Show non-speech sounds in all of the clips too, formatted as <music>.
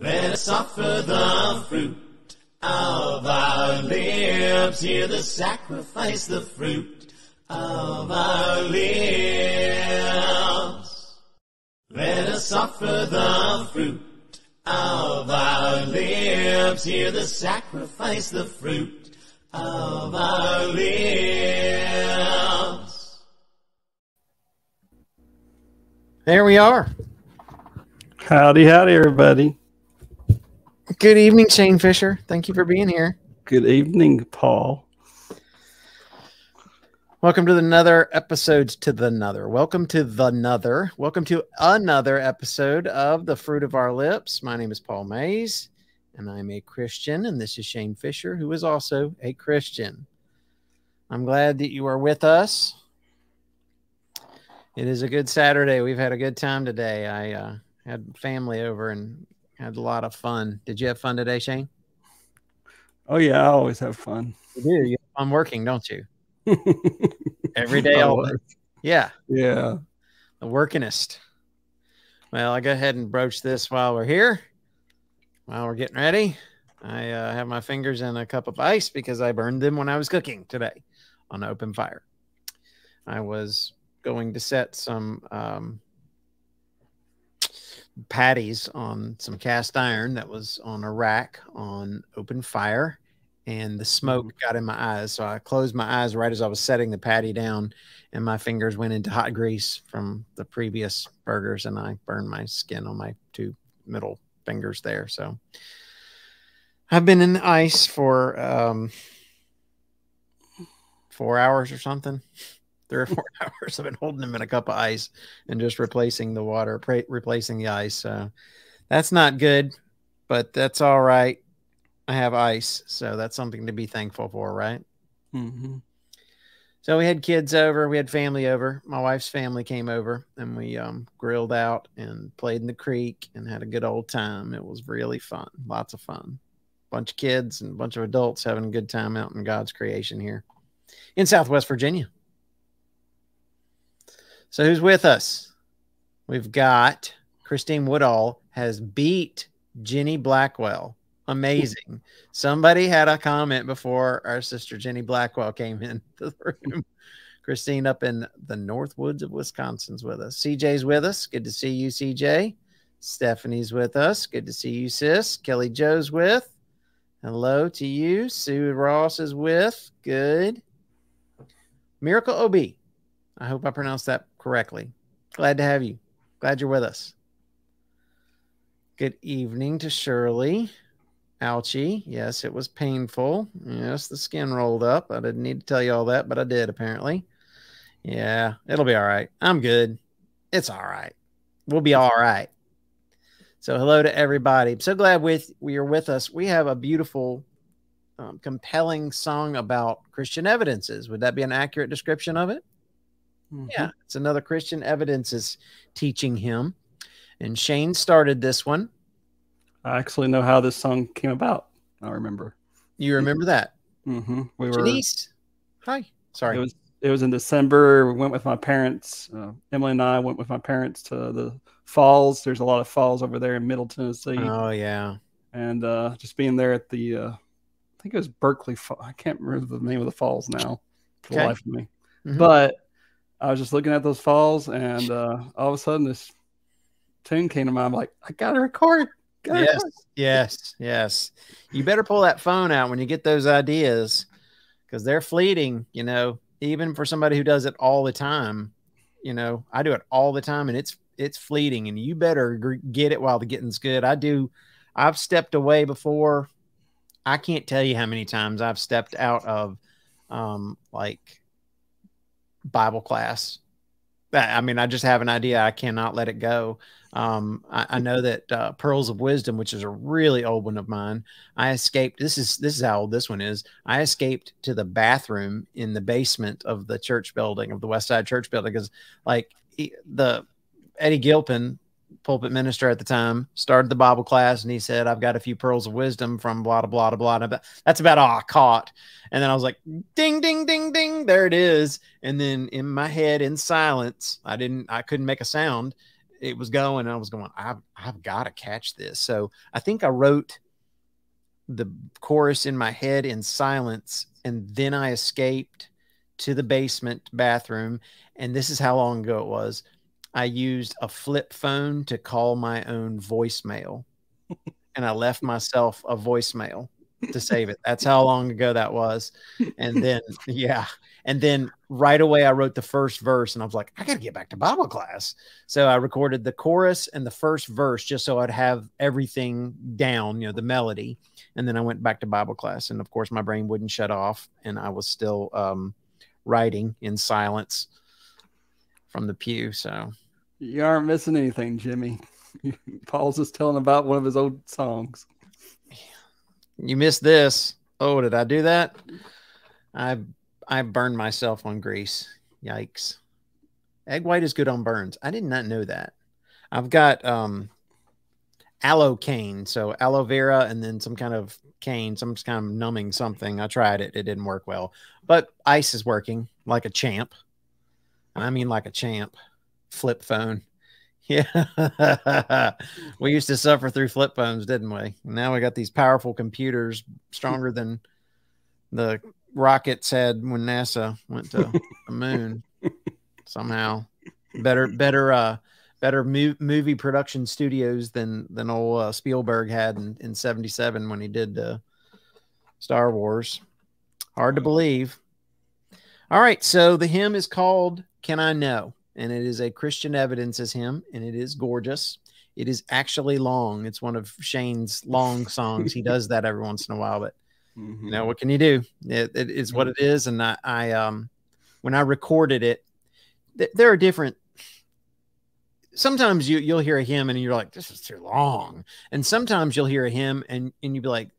Let us offer the fruit of our lips. Hear the sacrifice, the fruit of our lips. Let us offer the fruit of our lips. Hear the sacrifice, the fruit of our lips. There we are. Howdy, howdy, everybody. Good evening, Shane Fisher. Thank you for being here. Good evening, Paul. Welcome to another episode to the Nother. Welcome to the Nother. Welcome to another episode of The Fruit of Our Lips. My name is Paul Mays, and I'm a Christian, and this is Shane Fisher, who is also a Christian. I'm glad that you are with us. It is a good Saturday. We've had a good time today. I uh, had family over and had a lot of fun. Did you have fun today, Shane? Oh yeah, I always have fun. You do. You have fun working, don't you? <laughs> Every day, all day. Yeah, Yeah. the workingest. Well, I go ahead and broach this while we're here. While we're getting ready, I uh, have my fingers in a cup of ice because I burned them when I was cooking today on open fire. I was going to set some um, patties on some cast iron that was on a rack on open fire and the smoke got in my eyes. So i closed my eyes right as i was setting the patty down and my fingers went into hot grease from the previous burgers and i burned my skin on my two middle fingers there. So i've been in the ice for um four hours or something three or four <laughs> hours i've been holding them in a cup of ice and just replacing the water, pre- replacing the ice. So that's not good, but that's all right. I have ice, so that's something to be thankful for, right? hmm So we had kids over, we had family over. My wife's family came over, and we um, grilled out and played in the creek and had a good old time. It was really fun, lots of fun. Bunch of kids and a bunch of adults having a good time out in God's creation here in Southwest Virginia. So who's with us? We've got Christine Woodall has beat Jenny Blackwell. Amazing. Somebody had a comment before our sister Jenny Blackwell came into <laughs> the room. Christine up in the North Woods of Wisconsin's with us. CJ's with us. Good to see you, CJ. Stephanie's with us. Good to see you, sis. Kelly Joe's with. Hello to you. Sue Ross is with. Good. Miracle OB. I hope I pronounced that correctly. Glad to have you. Glad you're with us. Good evening to Shirley. Ouchie. Yes, it was painful. Yes, the skin rolled up. I didn't need to tell you all that, but I did apparently. Yeah, it'll be all right. I'm good. It's all right. We'll be all right. So, hello to everybody. I'm so glad with you're with us. We have a beautiful, um, compelling song about Christian evidences. Would that be an accurate description of it? Yeah, it's another Christian evidence is teaching him. And Shane started this one. I actually know how this song came about. I remember. You remember that? hmm We were. Janice. Hi. Sorry. It was. It was in December. We went with my parents. Uh, Emily and I went with my parents to the falls. There's a lot of falls over there in Middle Tennessee, oh yeah. and uh, just being there at the. Uh, I think it was Berkeley. Fall. I can't remember the name of the falls now. For Okay. the life of me. Mhm. But I was just looking at those falls, and uh, all of a sudden, this tune came to mind. I'm like, I gotta record. Gotta yes, record. yes, yes. You better pull that phone out when you get those ideas because they're fleeting, you know, even for somebody who does it all the time. You know, I do it all the time and it's it's fleeting and you better get it while the getting's good. I do I've stepped away before. I can't tell you how many times I've stepped out of um like Bible class. I mean, I just have an idea. I cannot let it go. Um, I, I know that uh, Pearls of Wisdom, which is a really old one of mine, I escaped. This is this is how old this one is. I escaped to the bathroom in the basement of the church building of the West Side Church building because, like, he, the Eddie Gilpin, pulpit minister at the time, started the Bible class and he said, "I've got a few pearls of wisdom from blah blah blah blah." That's about all I caught. And then I was like, "Ding ding ding ding!" There it is. And then in my head, in silence, I didn't, I couldn't make a sound it was going. And I was going, I've I've got to catch this. So I think I wrote the chorus in my head in silence, and then I escaped to the basement bathroom. And this is how long ago it was. I used a flip phone to call my own voicemail, <laughs> and I left myself a voicemail to save it. That's how long ago that was. And then, <laughs> yeah. And then right away, I wrote the first verse and I was like, I got to get back to Bible class. So I recorded the chorus and the first verse just so I'd have everything down, you know, the melody. And then I went back to Bible class. And of course, my brain wouldn't shut off. And I was still um, writing in silence from the pew. So you aren't missing anything, Jimmy. <laughs> Paul's just telling about one of his old songs. You missed this. Oh, did I do that? I I burned myself on grease. Yikes. Egg white is good on burns. I did not know that. I've got um Alocane, so aloe vera and then some kind of cane, some kind of numbing something. I tried it. It didn't work well. But ice is working like a champ. I mean like a champ. Flip phone. <laughs> Yeah. <laughs> we used to suffer through flip phones, didn't we? Now we got these powerful computers stronger than the rockets had when NASA went to the moon. <laughs> Somehow better better uh better mo- movie production studios than than old uh, Spielberg had in, in 77 when he did uh, Star Wars. Hard to believe. All right, so the hymn is called Can I Know? And it is a Christian evidences hymn, and it is gorgeous. It is actually long. It's one of Shane's long <laughs> songs. he does that every once in a while, but mm-hmm. you know what can you do? It, it is what it is. And I, I, um, when I recorded it, th- there are different. Sometimes you you'll hear a hymn and you're like, this is too long, and sometimes you'll hear a hymn and and you'll be like,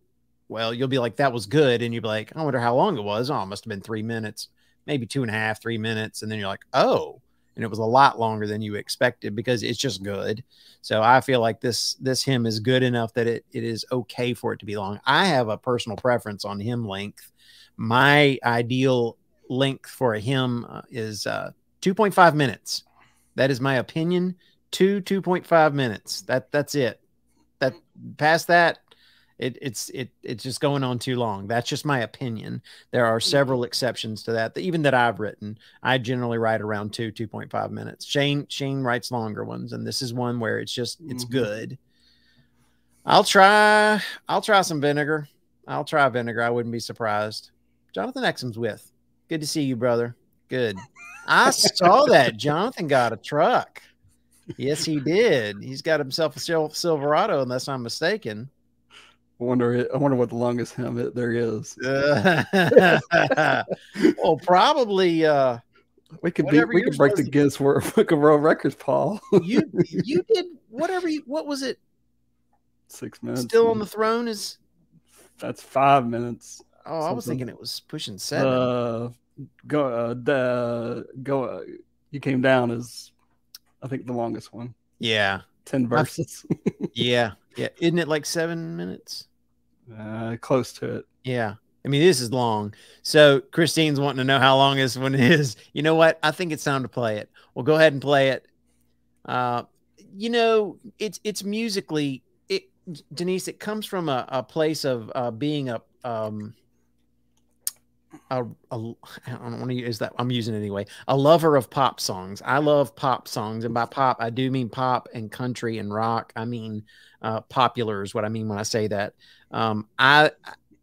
well, you'll be like, that was good, and you'll be like, I wonder how long it was. Oh, it must have been three minutes, maybe two and a half, three minutes, and then you're like, oh and it was a lot longer than you expected because it's just good. So I feel like this this hymn is good enough that it, it is okay for it to be long. I have a personal preference on hymn length. My ideal length for a hymn uh, is uh, 2.5 minutes. That is my opinion. Two 2.5 minutes. That that's it. That past that it, it's it it's just going on too long. That's just my opinion. There are several exceptions to that, even that I've written. I generally write around two two point five minutes. Shane Shane writes longer ones, and this is one where it's just it's mm-hmm. good. I'll try. I'll try some vinegar. I'll try vinegar. I wouldn't be surprised. Jonathan Exum's with. Good to see you, brother. Good. I saw that <laughs> Jonathan got a truck. Yes, he did. He's got himself a Silverado, unless I'm mistaken. I wonder. I wonder what the longest helmet there is. <laughs> well, probably. Uh, we could be. We could break the Guinness <laughs> Book of World Records, Paul. you <laughs> you did whatever. You, what was it? Six minutes. Still on the throne is. That's five minutes. Oh, something. I was thinking it was pushing seven. Uh, go. Uh, the go. Uh, you came down is, I think, the longest one. Yeah. Ten verses. yeah. Yeah. Isn't it like seven minutes? Uh, close to it. Yeah. I mean, this is long. So Christine's wanting to know how long this one <laughs> is. You know what? I think it's time to play it. We'll go ahead and play it. Uh, you know, it's it's musically it Denise, it comes from a, a place of uh, being a um a, a I don't want to use that. I'm using it anyway. A lover of pop songs. I love pop songs, and by pop, I do mean pop and country and rock. I mean uh, popular is what I mean when I say that. Um, I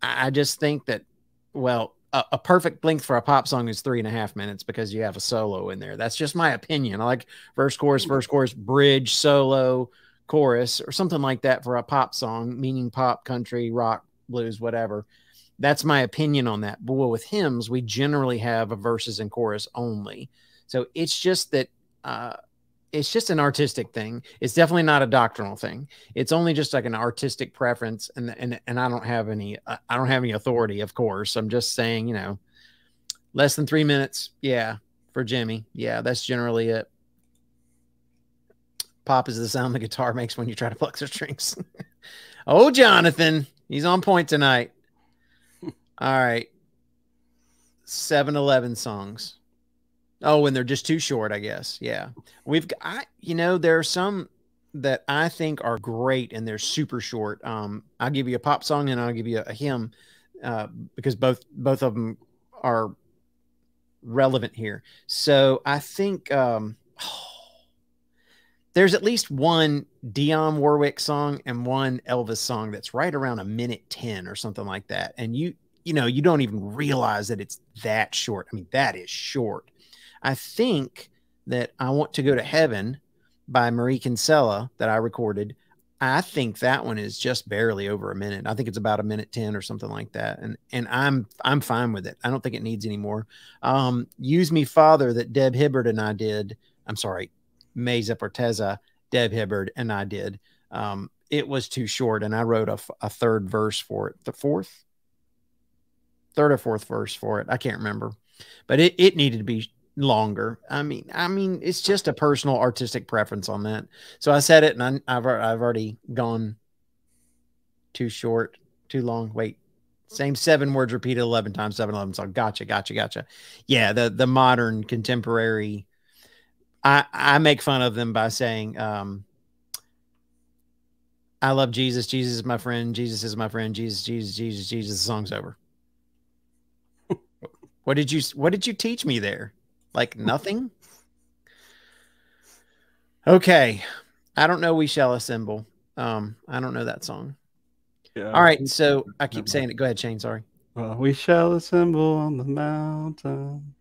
I just think that well, a, a, perfect length for a pop song is three and a half minutes because you have a solo in there. That's just my opinion. I like verse, chorus, verse, chorus, bridge, solo, chorus, or something like that for a pop song, meaning pop, country, rock, blues, whatever. That's my opinion on that. But with hymns, we generally have a verses and chorus only. So it's just that uh, it's just an artistic thing. It's definitely not a doctrinal thing. It's only just like an artistic preference, and and and I don't have any uh, I don't have any authority, of course. I'm just saying, you know, less than three minutes, yeah, for Jimmy, yeah, that's generally it. Pop is the sound the guitar makes when you try to pluck the strings. <laughs> oh, Jonathan, he's on point tonight. <laughs> All right, 7 Eleven songs. Oh, and they're just too short, I guess. Yeah. We've got, I, you know, there are some that I think are great and they're super short. Um, I'll give you a pop song and I'll give you a, a hymn uh, because both both of them are relevant here. So I think um, <sighs> there's at least one Dionne Warwick song and one Elvis song that's right around a minute 10 or something like that. And you, you know, you don't even realize that it's that short. I mean, that is short. I think that I Want to Go to Heaven by Marie Kinsella that I recorded. I think that one is just barely over a minute. I think it's about a minute 10 or something like that. And and I'm I'm fine with it. I don't think it needs any more. Um, Use Me Father that Deb Hibbard and I did. I'm sorry, Mesa Porteza, Deb Hibbard, and I did. Um, it was too short, and I wrote a, a third verse for it. The fourth, third or fourth verse for it. I can't remember, but it, it needed to be longer. I mean, I mean, it's just a personal artistic preference on that. So I said it, and I, have I've already gone too short, too long. Wait, same seven words repeated eleven times, seven eleven. So gotcha, gotcha, gotcha. Yeah, the the modern contemporary I, I make fun of them by saying, um, I love Jesus. Jesus is my friend. Jesus is my friend. Jesus, Jesus, Jesus, Jesus. The song's over. <laughs> what did you What did you teach me there? Like nothing. Okay, I don't know. We shall assemble. Um, I don't know that song. Yeah. All right, so I keep saying it. Go ahead, Shane. Sorry. Well, we shall assemble on the mountain.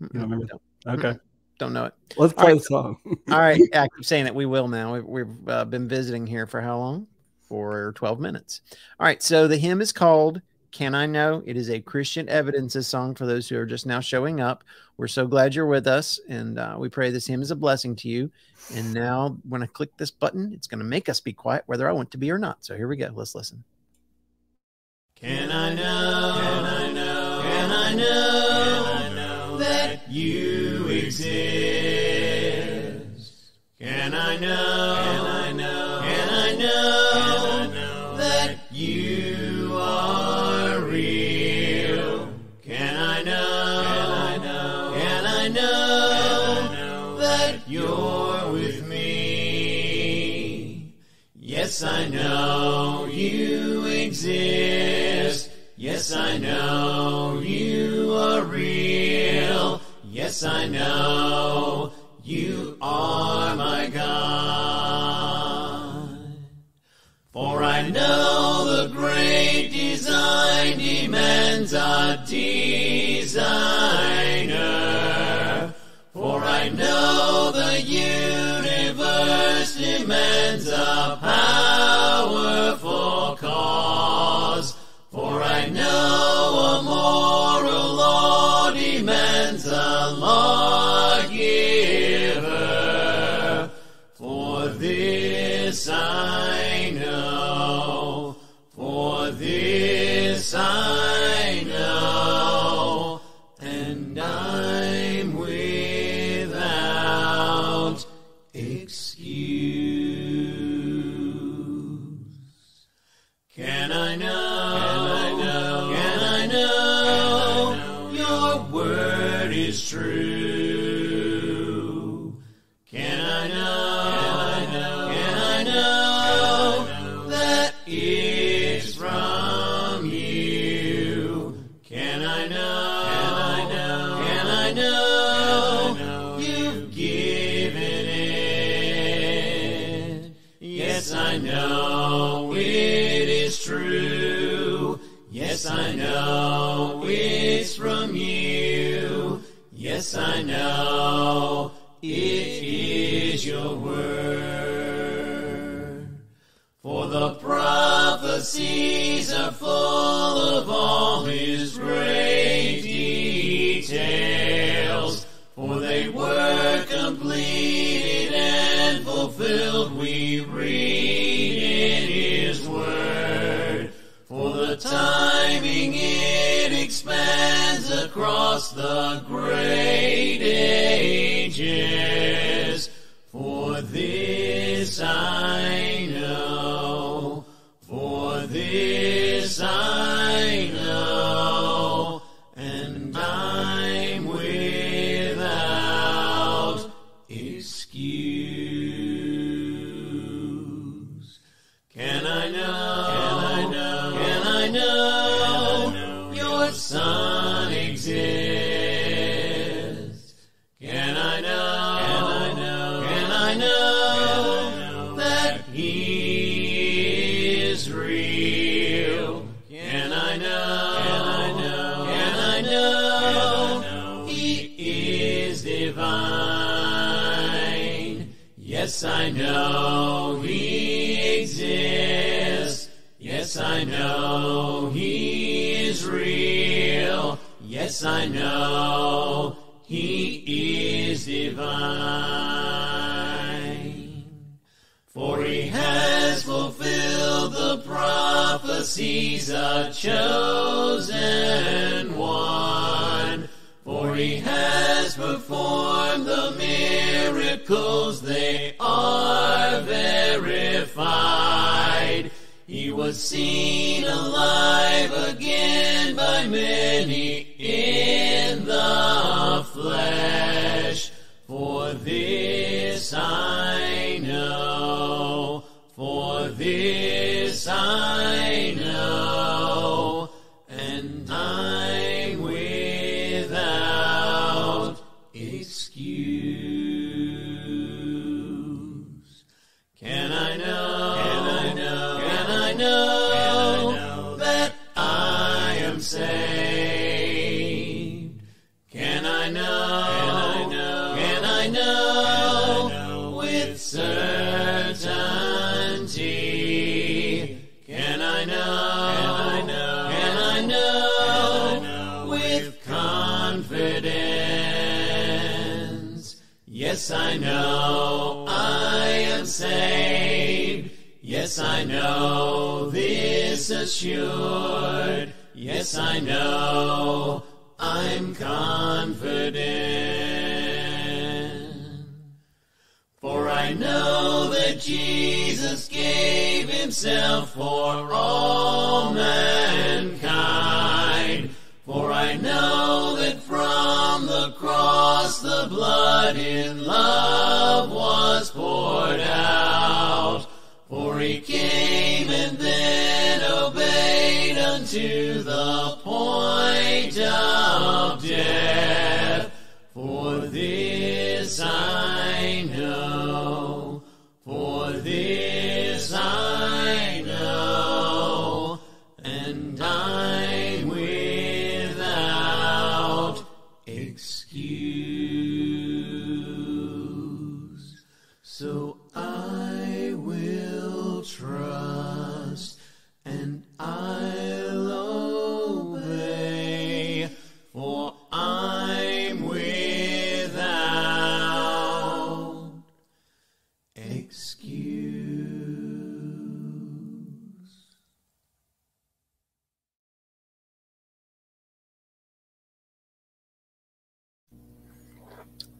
You don't remember that? Okay. Don't know it. Let's play right. the song. <laughs> All right. I keep saying that we will now. We've, we've uh, been visiting here for how long? For 12 minutes. All right. So the hymn is called Can I Know? It is a Christian evidences song for those who are just now showing up. We're so glad you're with us. And uh, we pray this hymn is a blessing to you. And now when I click this button, it's going to make us be quiet whether I want to be or not. So here we go. Let's listen. Can I know? Can I know? Can I know? Can I know that you exist? Can I know? Can I know? Yes, I know you exist. Yes, I know you are real. Yes, I know you are my God. For I know the great design demands a designer. For I know the universe demands a powerful cause. For I know a moral law demands a lawgiver. True. Prophecies are full of all his great details. For they were completed and fulfilled, we read in his word. For the timing it expands across the great ages.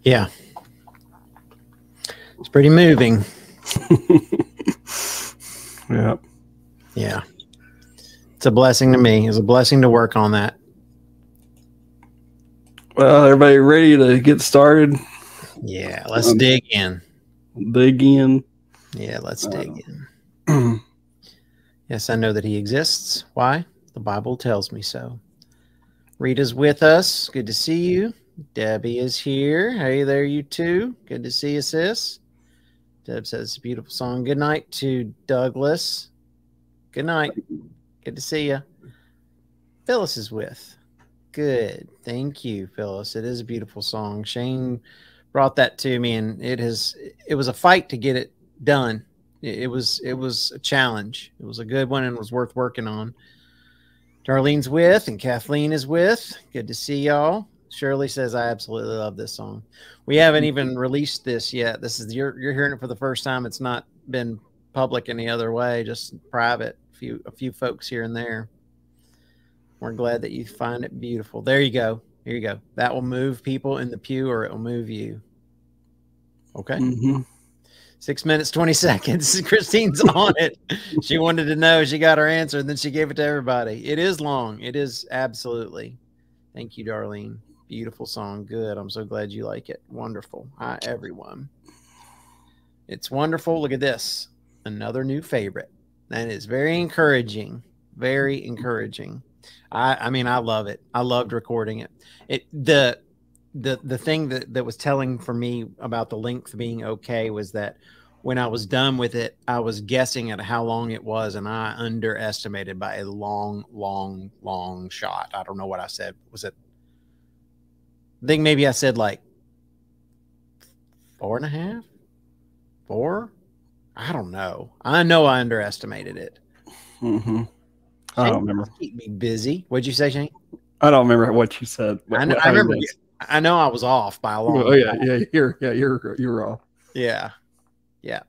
Yeah. It's pretty moving. <laughs> Yeah. Yeah. It's a blessing to me. It's a blessing to work on that. Well, everybody ready to get started? Yeah. Let's Um, dig in. Dig in. Yeah. Let's dig in. <clears throat> Yes, I know that he exists. Why? The Bible tells me so. Rita's with us. Good to see you. Debbie is here. Hey there, you two. Good to see you, sis. Deb says, it's a beautiful song. Good night to Douglas. Good night. Good to see you. Phyllis is with. Good. Thank you, Phyllis. It is a beautiful song. Shane brought that to me and it has it was a fight to get it done. It, was it was a challenge. It was a good one and was worth working on. Darlene's with and Kathleen is with. Good to see y'all. Shirley says I absolutely love this song. We haven't even released this yet. This is you're you're hearing it for the first time. It's not been public any other way, just private. A few a few folks here and there. We're glad that you find it beautiful. There you go. Here you go. That will move people in the pew or it will move you. Okay. Mhm. Six minutes, 20 seconds. <laughs> Christine's on it. She wanted to know. She got her answer and then she gave it to everybody. It is long. It is absolutely. Thank you, Darlene. Beautiful song. Good. I'm so glad you like it. Wonderful. Hi, everyone. It's wonderful. Look at this. Another new favorite. That is very encouraging. very encouraging. I I mean I love it. I loved recording it. It the the the thing that that was telling for me about the length being okay was that when I was done with it, I was guessing at how long it was, and I underestimated by a long, long, long shot. I don't know what I said. Was it? I think maybe I said like four and a half, four. I don't know. I know I underestimated it. hmm I don't remember. Keep me busy. What'd you say, Shane? I don't remember what you said. I, know, I you remember. I know I was off by a long. Oh yeah, yeah. You're yeah, you're you're off. Yeah. Yeah.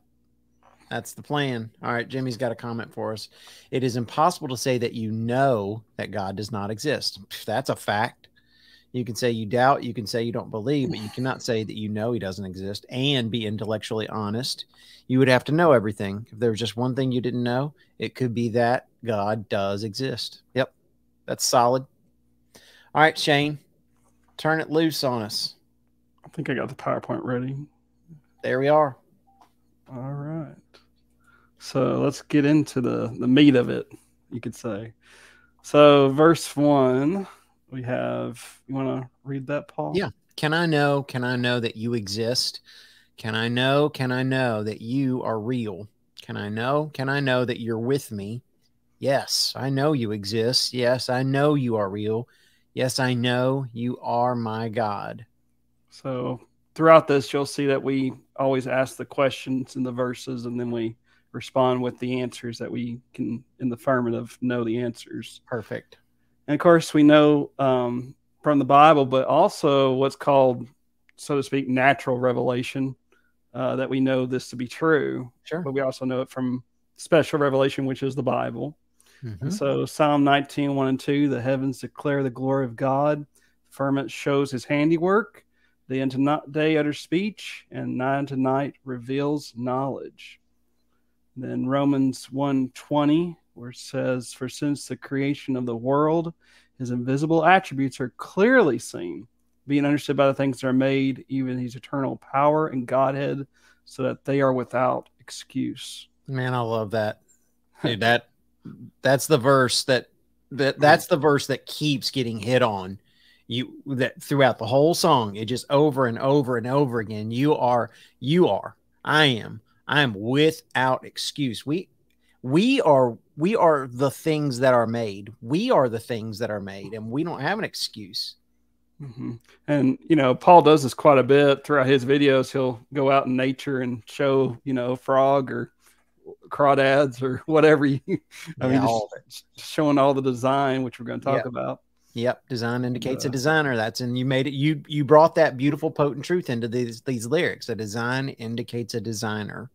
That's the plan. All right. Jimmy's got a comment for us. It is impossible to say that you know that God does not exist. That's a fact. You can say you doubt, you can say you don't believe, but you <sighs> cannot say that you know he doesn't exist and be intellectually honest. You would have to know everything. If there was just one thing you didn't know, it could be that God does exist. Yep. That's solid. All right, Shane, turn it loose on us. I think I got the PowerPoint ready. There we are. All right. So let's get into the the meat of it, you could say. So verse one, we have you want to read that, Paul? Yeah. Can I know? Can I know that you exist? Can I know? Can I know that you are real? Can I know? Can I know that you're with me? Yes, I know you exist. Yes, I know you are real. Yes, I know you are my God. So throughout this, you'll see that we always ask the questions in the verses, and then we respond with the answers that we can, in the affirmative, know the answers. Perfect. And of course, we know um, from the Bible, but also what's called, so to speak, natural revelation, uh, that we know this to be true. Sure. But we also know it from special revelation, which is the Bible. Mhm. And so Psalm 19, 1 and 2, the heavens declare the glory of God, firmament shows his handiwork, day unto night, day utters speech, and night to night reveals knowledge. Then Romans 1 20, where it says, For since the creation of the world, his invisible attributes are clearly seen, being understood by the things that are made, even his eternal power and Godhead, so that they are without excuse. Man, I love that. <laughs> Dude, that that's the verse that that that's the verse that keeps getting hit on you that throughout the whole song it just over and over and over again you are you are i am i am without excuse we we are we are the things that are made we are the things that are made and we don't have an excuse hmm And you know, Paul does this quite a bit throughout his videos. He'll go out in nature and show, you know, frog or crawdads or <laughs> whatever. You, I Yeah, mean, all showing all the design, which we're going to talk Yeah. about. yep design indicates a Uh, designer that's and you made it you you brought that beautiful potent truth into these these lyrics a design indicates a designer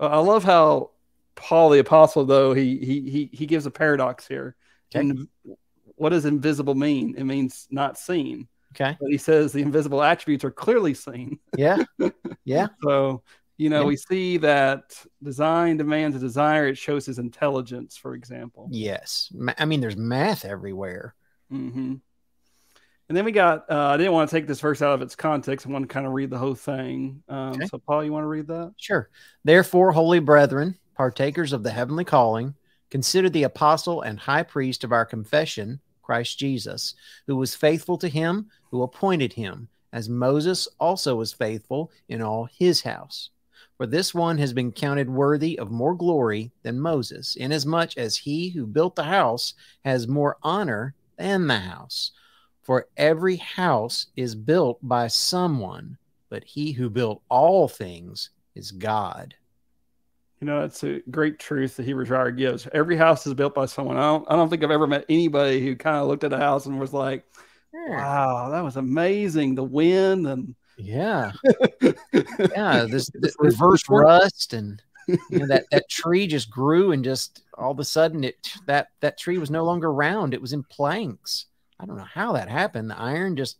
Uh, I love how Paul the apostle, though he he he he gives a paradox here. Okay. And what does invisible mean? It means not seen. okay But he says the invisible attributes are clearly seen. yeah <laughs> yeah So, you know, Yeah. we see that design demands a desire. It shows his intelligence, for example. Yes. I mean, there's math everywhere. hmm And then we got, uh, I didn't want to take this verse out of its context. I want to kind of read the whole thing. Um, Okay. So, Paul, you want to read that? Sure. Therefore, holy brethren, partakers of the heavenly calling, consider the apostle and high priest of our confession, Christ Jesus, who was faithful to him who appointed him, as Moses also was faithful in all his house. For this one has been counted worthy of more glory than Moses, inasmuch as he who built the house has more honor than the house. For every house is built by someone, but he who built all things is God. You know, that's a great truth that Hebrews writer gives. Every house is built by someone. I don't, I don't think I've ever met anybody who kind of looked at a house and was like, wow, that was amazing. The wind and Yeah, <laughs> yeah. This, this This reverse rust and you know, that that <laughs> tree just grew and just all of a sudden it that that tree was no longer round. It was in planks. I don't know how that happened. The iron just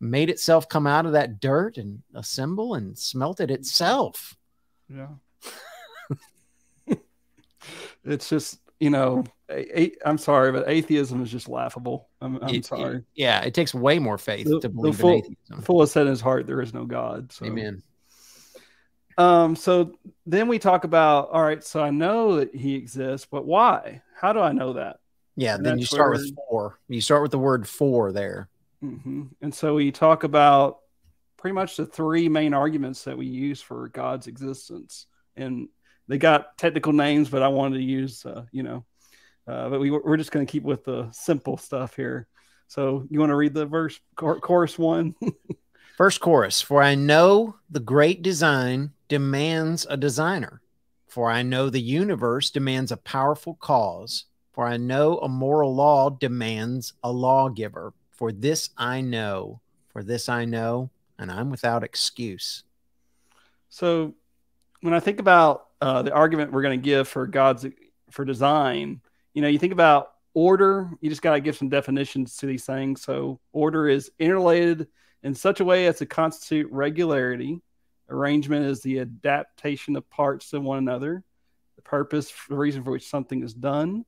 made itself come out of that dirt and assemble and smelted mm-hmm. itself. Yeah. It's just, you know, a, a, I'm sorry, but atheism is just laughable. I'm, I'm It- it- sorry. yeah, it takes way more faith The- to believe full- in atheism. Full said in his heart, there is no God. So. Amen. Um, so then we talk about, all right, so I know that he exists, but why? How do I know that? Yeah, And then you start with four. You start with the word for there. hmm And so we talk about pretty much the three main arguments that we use for God's existence, and they got technical names, but I wanted to use, uh, you know, uh, but we we're just going to keep with the simple stuff here. So you want to read the verse chor- chorus one? <laughs> First chorus For I know the great design demands a designer. For I know the universe demands a powerful cause. For I know a moral law demands a lawgiver. For this I know. For this I know. And I'm without excuse. So when I think about uh, the argument we're going to give for God's for design, you know, you think about order. You just got to give some definitions to these things. So order is interrelated in such a way as to constitute regularity. Arrangement is the adaptation of parts to one another. The purpose, the reason for which something is done.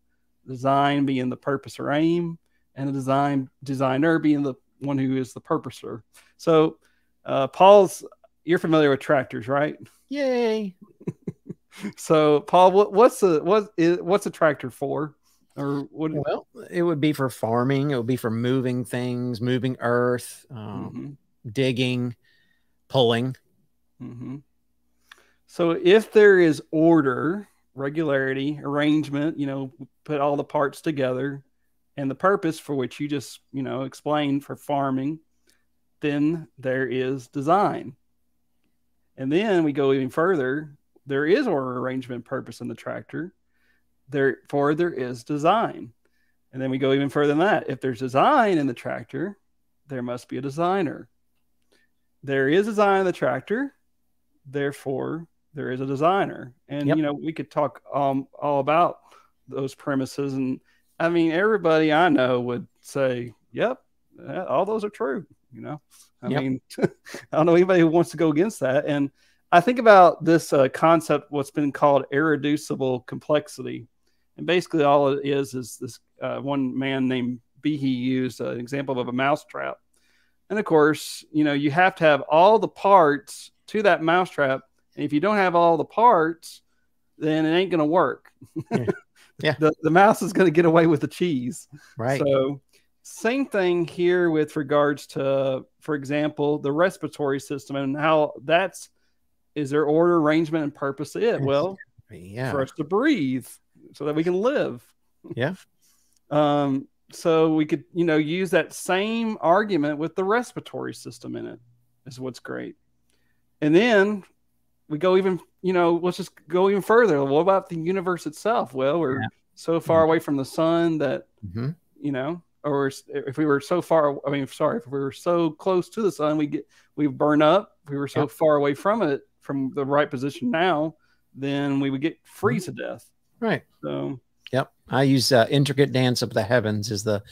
Design being the purpose or aim, and the design designer being the one who is the purposer. So uh, Paul's you're familiar with tractors, right? Yay. So, Paul, what, what's the what is what's a tractor for, or what? Well, it would be for farming, it would be for moving things, moving earth, um, Mhm, digging, pulling. Mm-hmm. So, if there is order, regularity, arrangement, you know, put all the parts together, and the purpose for which you just you know explained for farming, then there is design. And then we go even further. There is order, arrangement, purpose in the tractor. Therefore, there is design. And then we go even further than that. If there's design in the tractor, there must be a designer. There is design in the tractor. Therefore, there is a designer. And, Yep. you know, we could talk um, all about those premises. And I mean, everybody I know would say, yep, all those are true. You know, I Yep. mean, <laughs> I don't know anybody who wants to go against that. And I think about this uh, concept, what's been called irreducible complexity. And basically, all it is is this uh, one man named Behe used an example of a mousetrap. And of course, you know, you have to have all the parts to that mousetrap. And if you don't have all the parts, then it ain't going to work. Yeah. <laughs> Yeah. the, the mouse is going to get away with the cheese. Right. So, same thing here with regards to, for example, the respiratory system and how that's is there order, arrangement, and purpose to it? Well, yeah. for us to breathe so that we can live. Yeah. <laughs> Um, so we could, you know, use that same argument with the respiratory system in it, is what's great. And then we go even, you know, let's just go even further. What about the universe itself? Well, we're Yeah. so far away from the sun that Mhm. you know, or if we were so far, I mean, sorry, if we were so close to the sun, we get we burn up. If we were so Yep. far away from it, from the right position now, then we would get Mm-hmm. freeze to death. Right. So, Yep. I use uh, intricate dance of the heavens is the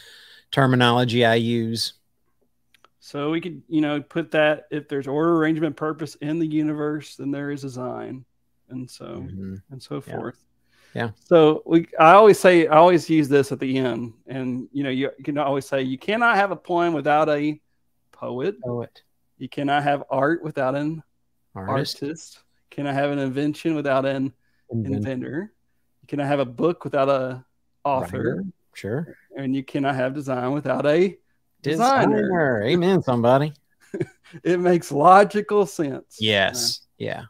terminology I use. so we could, you know, put that if there's order, arrangement, purpose in the universe, then there is design, and so Mhm. and so Yeah. forth. Yeah. So we, I always say, I always use this at the end, and you know, you, you can always say, you cannot have a poem without a poet. Poet, You cannot have art without an artist, artist. Can I have an invention without an inventor, inventor? You cannot have a book without a author, writer. Sure. and you cannot have design without a designer. Designer. Amen, somebody. <laughs> It makes logical sense. Yes. Yeah.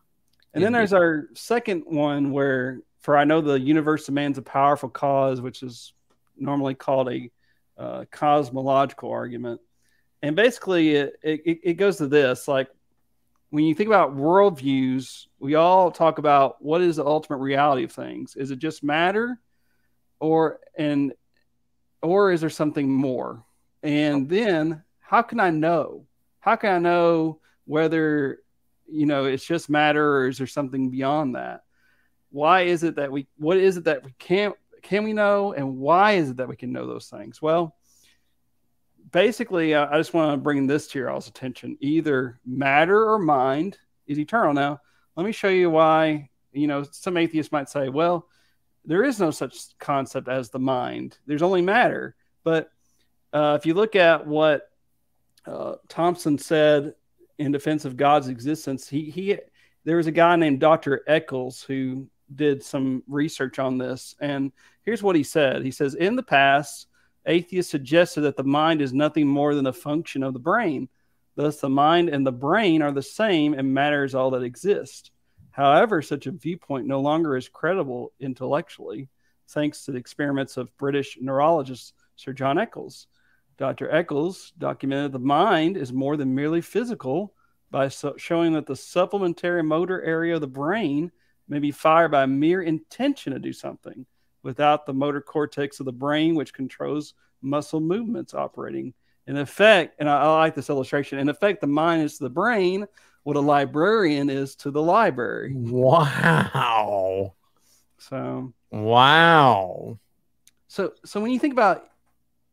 And then there's our second one where, for I know the universe demands a powerful cause, which is normally called a uh, cosmological argument. And basically, it, it, it goes to this like, when you think about worldviews, we all talk about what is the ultimate reality of things. Is it just matter, or and or is there something more? And oh. then how can I know? How can I know whether you know it's just matter or is there something beyond that? Why is it that we? What is it that we can't? Can we know? And why is it that we can know those things? Well, basically, I I just want to bring this to your all's attention. Either matter or mind is eternal. Now, let me show you why. You know, some atheists might say, well, there is no such concept as the mind. There's only matter. But uh, if you look at what uh, Thompson said in defense of God's existence, he he there was a guy named Dr. Eccles who did some research on this, and here's what he said. He says, in the past, atheists suggested that the mind is nothing more than a function of the brain. Thus, the mind and the brain are the same, and matter is all that exists. However, such a viewpoint no longer is credible intellectually, thanks to the experiments of British neurologist Sir John Eccles. Dr. Eccles documented the mind is more than merely physical by so- showing that the supplementary motor area of the brain may be fired by mere intention to do something without the motor cortex of the brain, which controls muscle movements operating. In effect, and I, I like this illustration, in effect, the mind is to the brain what a librarian is to the library. Wow. So, Wow. so, so when you think about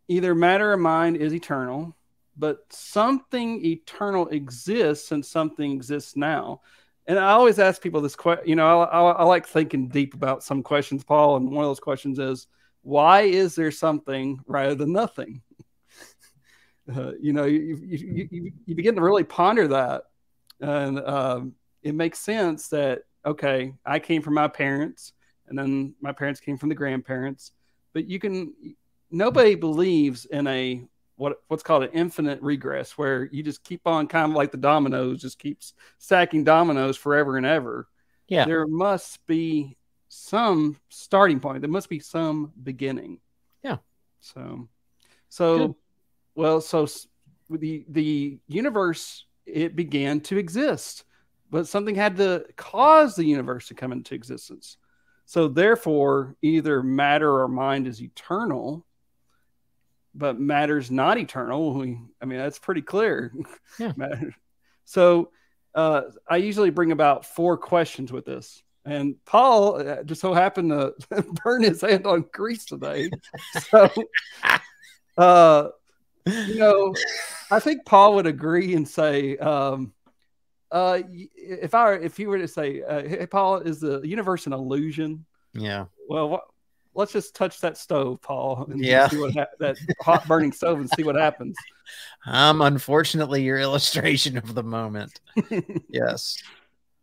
either matter or mind is eternal, but something eternal exists since something exists now. And I always ask people this question. You know, I, I, I like thinking deep about some questions, Paul. And one of those questions is, why is there something rather than nothing? <laughs> Uh, you know, you, you, you, you begin to really ponder that. And um, it makes sense that, okay, I came from my parents, and then my parents came from the grandparents. But you can, nobody believes in a what what's called an infinite regress, where you just keep on kind of like the dominoes, just keeps stacking dominoes forever and ever. Yeah. There must be some starting point. There must be some beginning. Yeah. So, so, Good. well, so the the universe it began to exist, but something had to cause the universe to come into existence. So therefore, either matter or mind is eternal, but matter's not eternal. We, I mean, that's pretty clear. Yeah. <laughs> So uh, I usually bring about four questions with this. And Paul uh, just so happened to <laughs> burn his hand on grease today. So, <laughs> uh, you know, I think Paul would agree and say, um, uh, if I if he were to say, uh, "Hey, Paul, is the universe an illusion?" Yeah. Well, what, let's just touch that stove, Paul, and Yeah. see what ha- that hot burning stove and see what happens. <laughs> I'm unfortunately, your illustration of the moment. <laughs> Yes.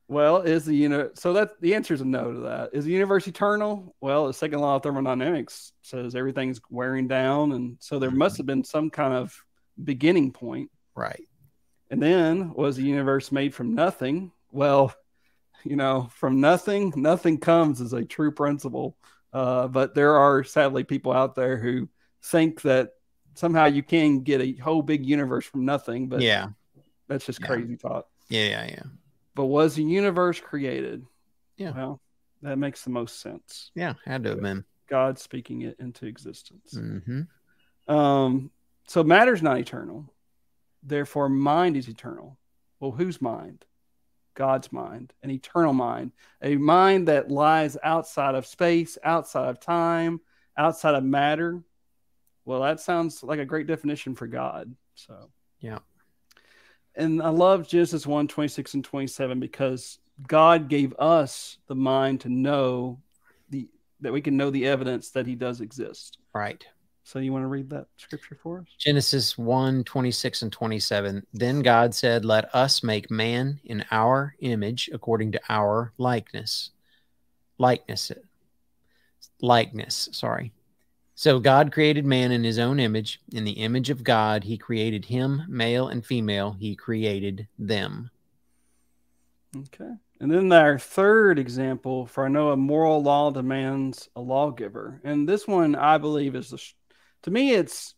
Well, is the uni- so that the answer is a no to that. Is the universe eternal? Well, the second law of thermodynamics says everything's wearing down, and so there mm-hmm. must have been some kind of beginning point. Right. And then was the universe made from nothing? Well, you know, from nothing, nothing comes as a true principle. Uh, but there are sadly people out there who think that somehow you can get a whole big universe from nothing. But yeah. that's just Yeah. crazy thought. Yeah. Yeah. Yeah. But was the universe created? Yeah. Well, that makes the most sense. Yeah. Had to have been. God speaking it into existence. hmm Um, so matter's not eternal. Therefore, mind is eternal. Well, whose mind? God's mind, an eternal mind, a mind that lies outside of space, outside of time, outside of matter. Well, that sounds like a great definition for God. So, Yeah. And I love Genesis 1 26 and 27 because God gave us the mind to know the that we can know the evidence that he does exist. Right. So you want to read that scripture for us? Genesis 1 26 and 27. Then God said, Let us make man in our image according to our likeness. Likeness. Likeness. Sorry. So God created man in his own image. In the image of God, he created him, male and female. He created them. Okay. And then our third example, for I know a moral law demands a lawgiver. And this one, I believe, is the, to me, it's,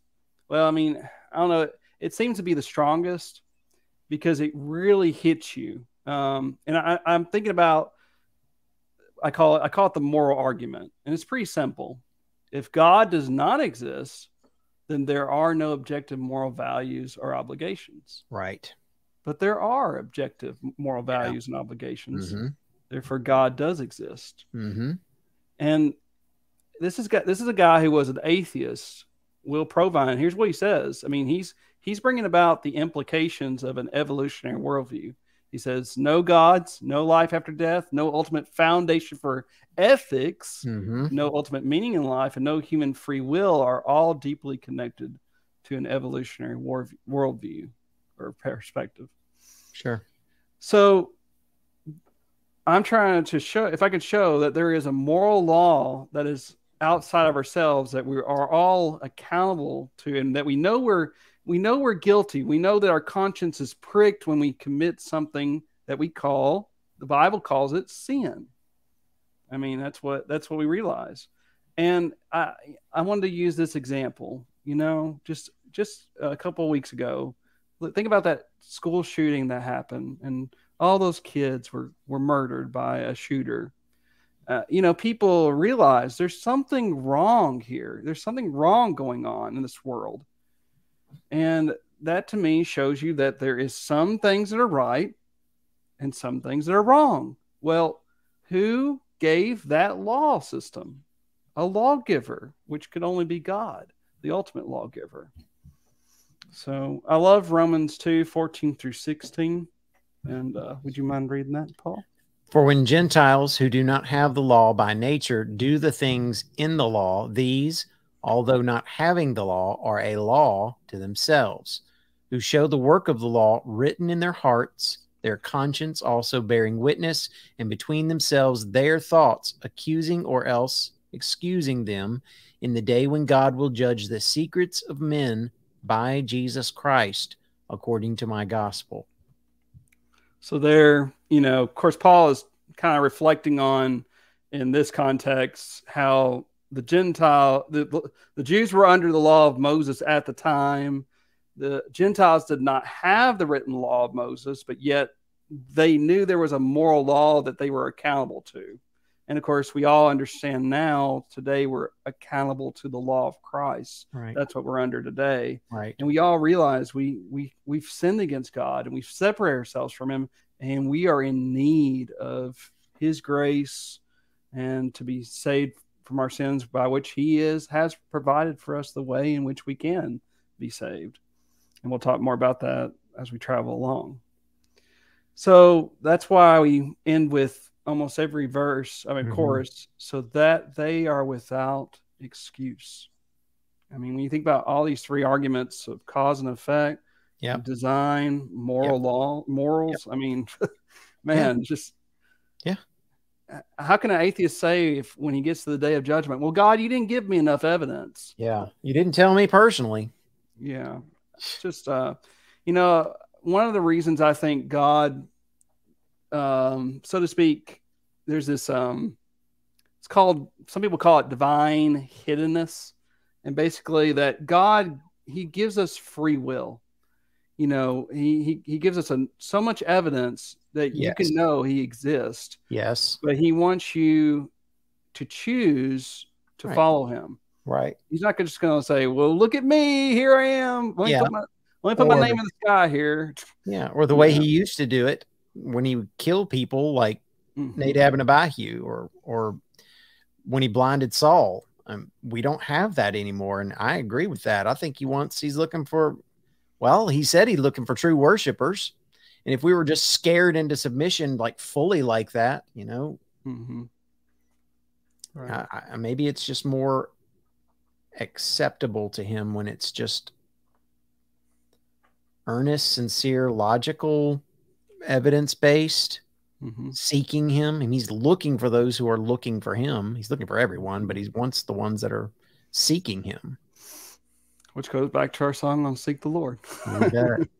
well, I mean, I don't know, it seems to be the strongest because it really hits you. Um, and I, I'm thinking about, I call it, I call it the moral argument. And it's pretty simple. If God does not exist, then there are no objective moral values or obligations Right. but there are objective moral Yeah. values and obligations. Mm-hmm. Therefore, God does exist. Mm-hmm. And this is got this is a guy who was an atheist, Will Provine. Here's what he says. I mean, he's he's bringing about the implications of an evolutionary worldview. He says, no gods, no life after death, no ultimate foundation for ethics, Mm-hmm. no ultimate meaning in life, and no human free will are all deeply connected to an evolutionary war- worldview or perspective. Sure. So I'm trying to show if I could show that there is a moral law that is outside of ourselves that we are all accountable to and that we know we're we know we're guilty. We know that our conscience is pricked when we commit something that we call the Bible calls it sin. I mean, that's what that's what we realize. And I I wanted to use this example, you know, just just a couple of weeks ago. Think about that school shooting that happened and all those kids were were murdered by a shooter. Uh, you know, people realize there's something wrong here. There's something wrong going on in this world. And that to me shows you that there is some things that are right and some things that are wrong. Well, who gave that law system? A lawgiver, which could only be God, the ultimate lawgiver. So I love Romans 2 14 through 16. And uh, would you mind reading that, Paul? For when Gentiles who do not have the law by nature do the things in the law, these, although not having the law, are a law to themselves, who show the work of the law written in their hearts, their conscience also bearing witness, and between themselves their thoughts, accusing or else excusing them in the day when God will judge the secrets of men by Jesus Christ, according to my gospel. So there, you know, of course, Paul is kind of reflecting on in this context how the Gentile, the, the Jews were under the law of Moses at the time. The Gentiles did not have the written law of Moses, but yet they knew there was a moral law that they were accountable to. And of course, we all understand now today we're accountable to the law of Christ. Right. That's what we're under today. Right. And we all realize we we we've sinned against God and we've separated ourselves from him and we are in need of his grace and to be saved from our sins by which he is has provided for us the way in which we can be saved. And we'll talk more about that as we travel along. So that's why we end with almost every verse, I mean, mm-hmm. chorus, so that they are without excuse. I mean, when you think about all these three arguments of cause and effect, yeah, design, moral yep. law, morals. Yep. I mean, <laughs> man, yeah. just yeah. How can an atheist say if when he gets to the day of judgment, well, God, you didn't give me enough evidence? Yeah, you didn't tell me personally. Yeah, just uh, you know, one of the reasons I think God um, so to speak, there's this um, it's called some people call it divine hiddenness, and basically that God he gives us free will. You know, he he, he gives us a, so much evidence that yes. you can know he exists. Yes, but he wants you to choose to right. follow him. Right. He's not just going to say, "Well, look at me, here I am." Let me yeah. put my, let me put or, my name in the sky here. Yeah, or the way he used to do it when he would kill people like mm-hmm. Nadab and Abihu or or when he blinded Saul. Um, we don't have that anymore, and I agree with that. I think he wants he's looking for. Well, he said he's looking for true worshipers, and if we were just scared into submission, like fully like that, you know, mm-hmm. right. I, I, maybe it's just more acceptable to him when it's just earnest, sincere, logical evidence based, mm-hmm. seeking him, and he's looking for those who are looking for him. He's looking for everyone, but he wants the ones that are seeking him. Which goes back to our song on "Seek the Lord."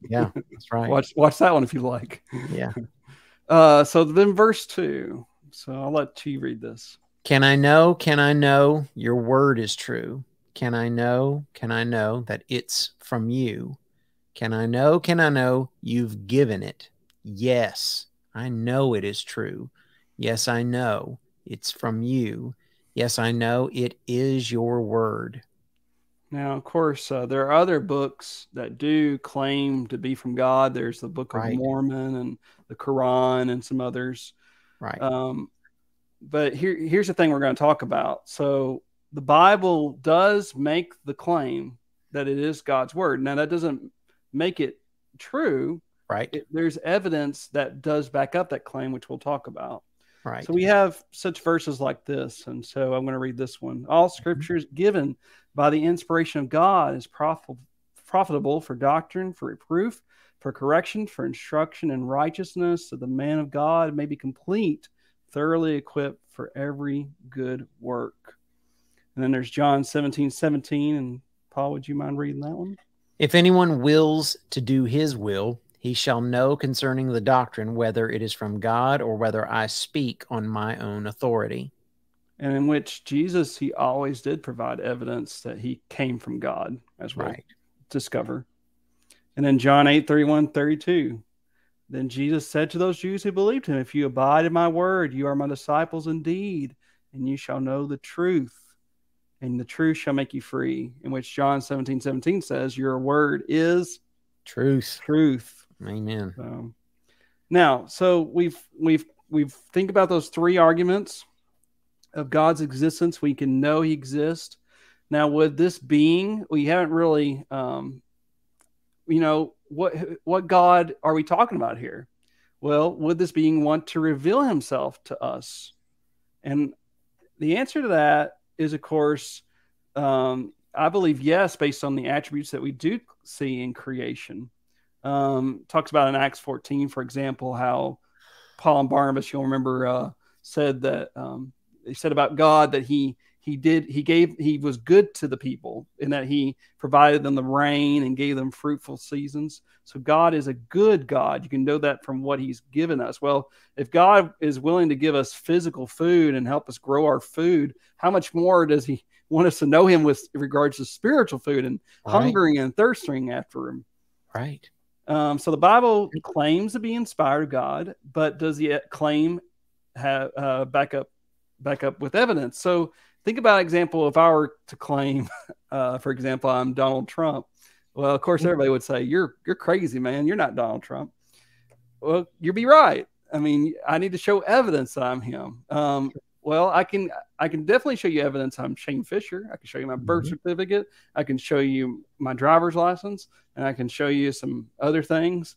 yeah, that's <laughs> right. Watch watch that one if you like. Yeah. <laughs> Uh, so then verse two. So I'll let T read this. Can I know? Can I know your word is true? Can I know? Can I know that it's from you? Can I know? Can I know you've given it? Yes, I know it is true. Yes, I know it's from you. Yes, I know it is your word. Now, of course, uh, there are other books that do claim to be from God. There's the Book of right. Mormon and the Quran and some others. Right. Um, but here, here's the thing we're going to talk about. So the Bible does make the claim that it is God's word. Now, that doesn't make it true, Right. It, there's evidence that does back up that claim, which we'll talk about. Right. So we have such verses like this. And so I'm going to read this one. All mm-hmm. scripture is given by the inspiration of God is profitable, profitable for doctrine, for reproof, for correction, for instruction in righteousness, so the man of God may be complete, thoroughly equipped for every good work. And then there's John 17, 17. And Paul, would you mind reading that one? If anyone wills to do his will, he shall know concerning the doctrine whether it is from God or whether I speak on my own authority. And in which Jesus, he always did provide evidence that he came from God, as we'll Right. discover. And then John 8, 31, 32. Then Jesus said to those Jews who believed him, If you abide in my word, you are my disciples indeed, and you shall know the truth, and the truth shall make you free. In which John 17, 17 says, Your word is Truth. truth. Amen. So now, so we've we've we've think about those three arguments of God's existence. We can know He exists. Now, with this being we haven't really, um, you know, what what God are we talking about here? Well, would this being want to reveal Himself to us? And the answer to that is, of course, um, I believe yes, based on the attributes that we do see in creation um, talks about in Acts 14, for example, how Paul and Barnabas, you'll remember, uh, said that um, they said about God that he he did he gave he was good to the people in that he provided them the rain and gave them fruitful seasons. So God is a good God. You can know that from what He's given us. Well, if God is willing to give us physical food and help us grow our food, how much more does He <laughs> want us to know Him with regards to spiritual food and Right. hungering and thirsting after Him? Right. Um, so the Bible claims to be inspired of God, but does the claim have uh, back up back up with evidence? So think about example if I were to claim, <laughs> uh, for example, I'm Donald Trump. Well, of course, everybody would say you're you're crazy, man. You're not Donald Trump. Well, you'd be right. I mean, I need to show evidence that I'm him. Um, well, I can I can definitely show you evidence I'm Shane Fisher. I can show you my birth Mhm. certificate. I can show you my driver's license, and I can show you some other things.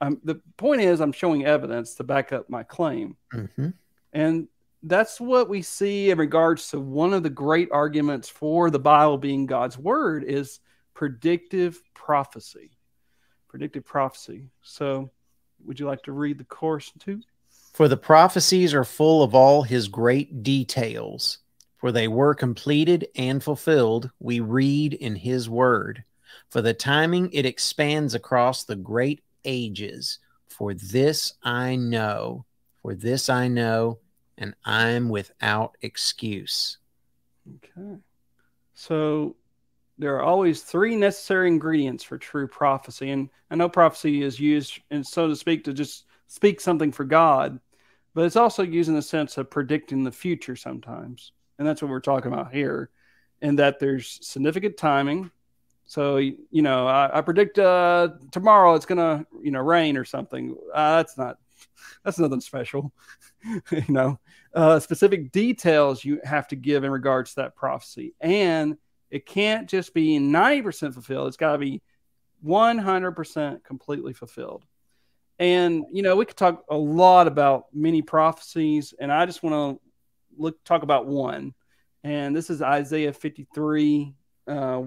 Um, the point is, I'm showing evidence to back up my claim, hmm and that's what we see in regards to one of the great arguments for the Bible being God's word is predictive prophecy. Predictive prophecy. So, would you like to read the course too? For the prophecies are full of all his great details, for they were completed and fulfilled, we read in his word. For the timing it expands across the great ages. For this I know, for this I know, and I'm without excuse. Okay. So there are always three necessary ingredients for true prophecy. And I know prophecy is used, and so to speak, to just speak something for God, but it's also used in the sense of predicting the future sometimes. And that's what we're talking about here, and that there's significant timing. So, you know, I, I predict uh, tomorrow it's going to, you know, rain or something. Uh, that's not, that's nothing special, <laughs> you know uh, specific details you have to give in regards to that prophecy. And it can't just be 90% fulfilled, it's got to be 100% completely fulfilled. And, you know, we could talk a lot about many prophecies, and I just want to look talk about one. And this is Isaiah 53, uh,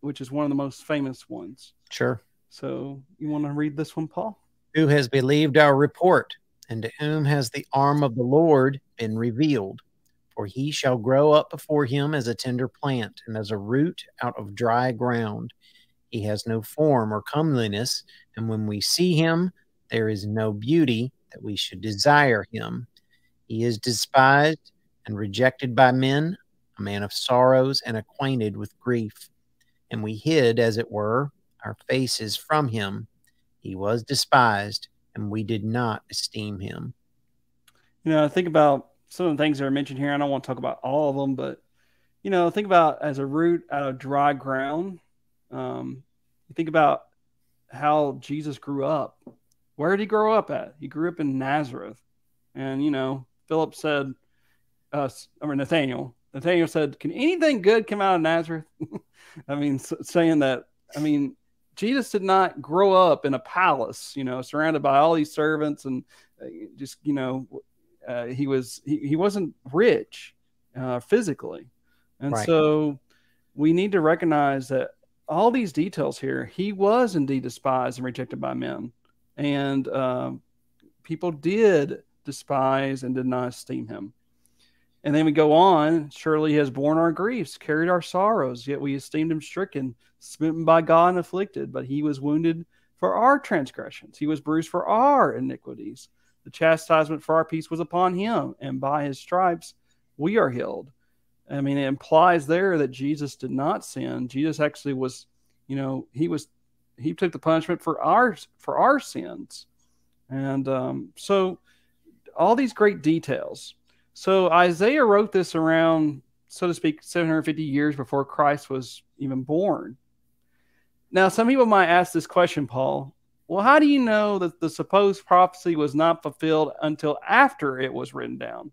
which is one of the most famous ones. Sure. So you want to read this one, Paul? Who has believed our report, and to whom has the arm of the Lord been revealed? For he shall grow up before him as a tender plant, and as a root out of dry ground. He has no form or comeliness, and when we see him, there is no beauty that we should desire him. He is despised and rejected by men, a man of sorrows and acquainted with grief. And we hid, as it were, our faces from him. He was despised, and we did not esteem him. You know, think about some of the things that are mentioned here. I don't want to talk about all of them, but you know, think about as a root out of dry ground. Um, you think about how Jesus grew up. Where did he grow up at? He grew up in Nazareth, and you know, Philip said, uh, or Nathaniel. Nathaniel said, "Can anything good come out of Nazareth?" <laughs> I mean, saying that. I mean, Jesus did not grow up in a palace, you know, surrounded by all these servants and uh, just you know uh, he was he, he wasn't rich uh, physically and Right. so we need to recognize that all these details here he was indeed despised and rejected by men and um, people did despise and did not esteem him. And then we go on, surely he has borne our griefs, carried our sorrows, yet we esteemed him stricken, smitten by God and afflicted, but he was wounded for our transgressions, he was bruised for our iniquities. The chastisement for our peace was upon him, and by his stripes we are healed. I mean, it implies there that Jesus did not sin. Jesus actually was, you know, he was, he took the punishment for our for our sins, and um, so all these great details. So Isaiah wrote this around, so to speak, 750 years before Christ was even born. Now, some people might ask this question, Paul. Well, how do you know that the supposed prophecy was not fulfilled until after it was written down?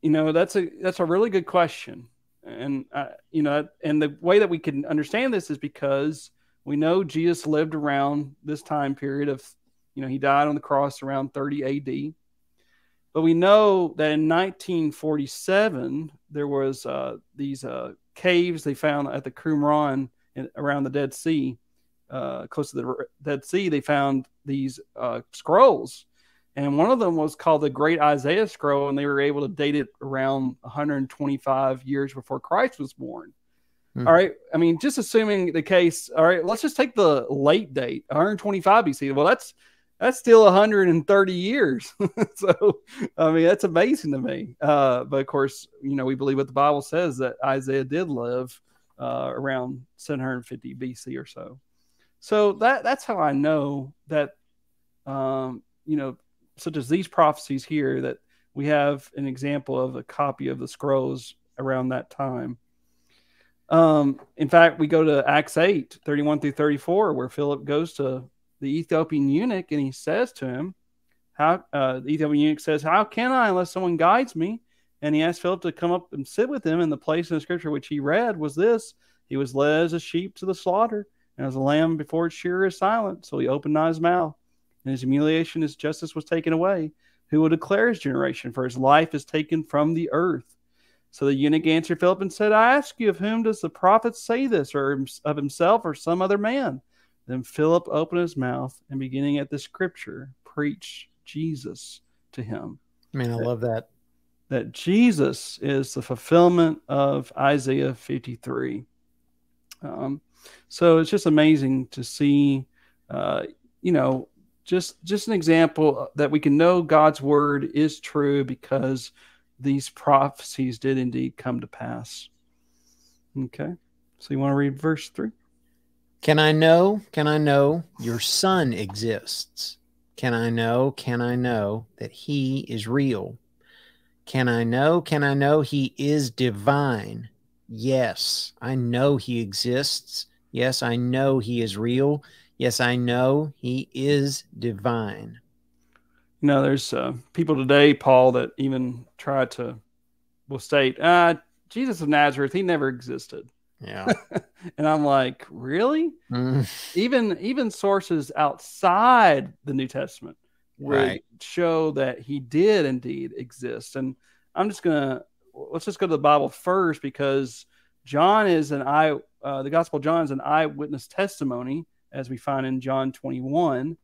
You know, that's a that's a really good question, and uh, you know, and the way that we can understand this is because we know Jesus lived around this time period of, you know, he died on the cross around 30 A.D. But we know that in 1947 there was uh, these uh, caves they found at the Qumran in, around the Dead Sea, uh, close to the Dead Sea. They found these uh, scrolls, and one of them was called the Great Isaiah Scroll, and they were able to date it around 125 years before Christ was born. Hmm. All right, I mean, just assuming the case. All right, let's just take the late date, 125 BC. Well, that's that's still 130 years. <laughs> so, I mean, that's amazing to me. Uh, but of course, you know, we believe what the Bible says that Isaiah did live uh, around 750 BC or so. So that that's how I know that, um, you know, such as these prophecies here, that we have an example of a copy of the scrolls around that time. Um, in fact, we go to Acts 8, 31 through 34, where Philip goes to the Ethiopian eunuch and he says to him, How uh, the Ethiopian eunuch says, How can I unless someone guides me? And he asked Philip to come up and sit with him. And the place in the scripture which he read was this He was led as a sheep to the slaughter, and as a lamb before its shearer is silent. So he opened not his mouth. And his humiliation, his justice was taken away. Who will declare his generation? For his life is taken from the earth. So the eunuch answered Philip and said, I ask you, of whom does the prophet say this, or of himself or some other man? Then Philip opened his mouth and, beginning at the scripture, preached Jesus to him. Man, I that, love that. That Jesus is the fulfillment of Isaiah 53. Um, so it's just amazing to see, uh, you know, just just an example that we can know God's word is true because these prophecies did indeed come to pass. Okay, so you want to read verse three? Can I know? Can I know your son exists? Can I know? Can I know that he is real? Can I know? Can I know he is divine? Yes, I know he exists. Yes, I know he is real. Yes, I know he is divine. You know, there's uh, people today, Paul, that even try to will state, uh, Jesus of Nazareth, he never existed. Yeah. <laughs> and I'm like, really? Mm. Even even sources outside the New Testament would right. show that he did indeed exist. And I'm just gonna let's just go to the Bible first because John is an eye uh, the Gospel of John is an eyewitness testimony, as we find in John 21.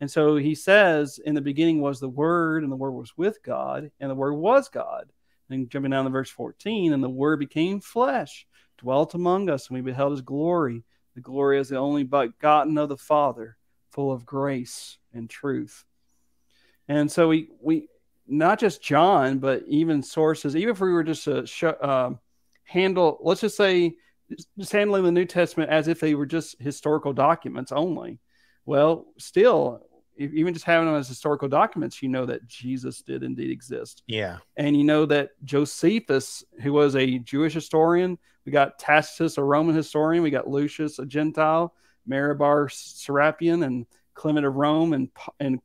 And so he says, In the beginning was the Word, and the Word was with God, and the Word was God. And jumping down to verse 14, and the Word became flesh dwelt among us, and we beheld his glory. The glory is the only begotten of the Father, full of grace and truth. And so we we not just John, but even sources, even if we were just to uh, handle, let's just say, just handling the New Testament as if they were just historical documents only. Well, still, even just having them as historical documents, you know that Jesus did indeed exist. Yeah. And you know that Josephus, who was a Jewish historian, we got Tacitus, a Roman historian, we got Lucius, a Gentile, Mara bar Serapion, and Clement of Rome, and and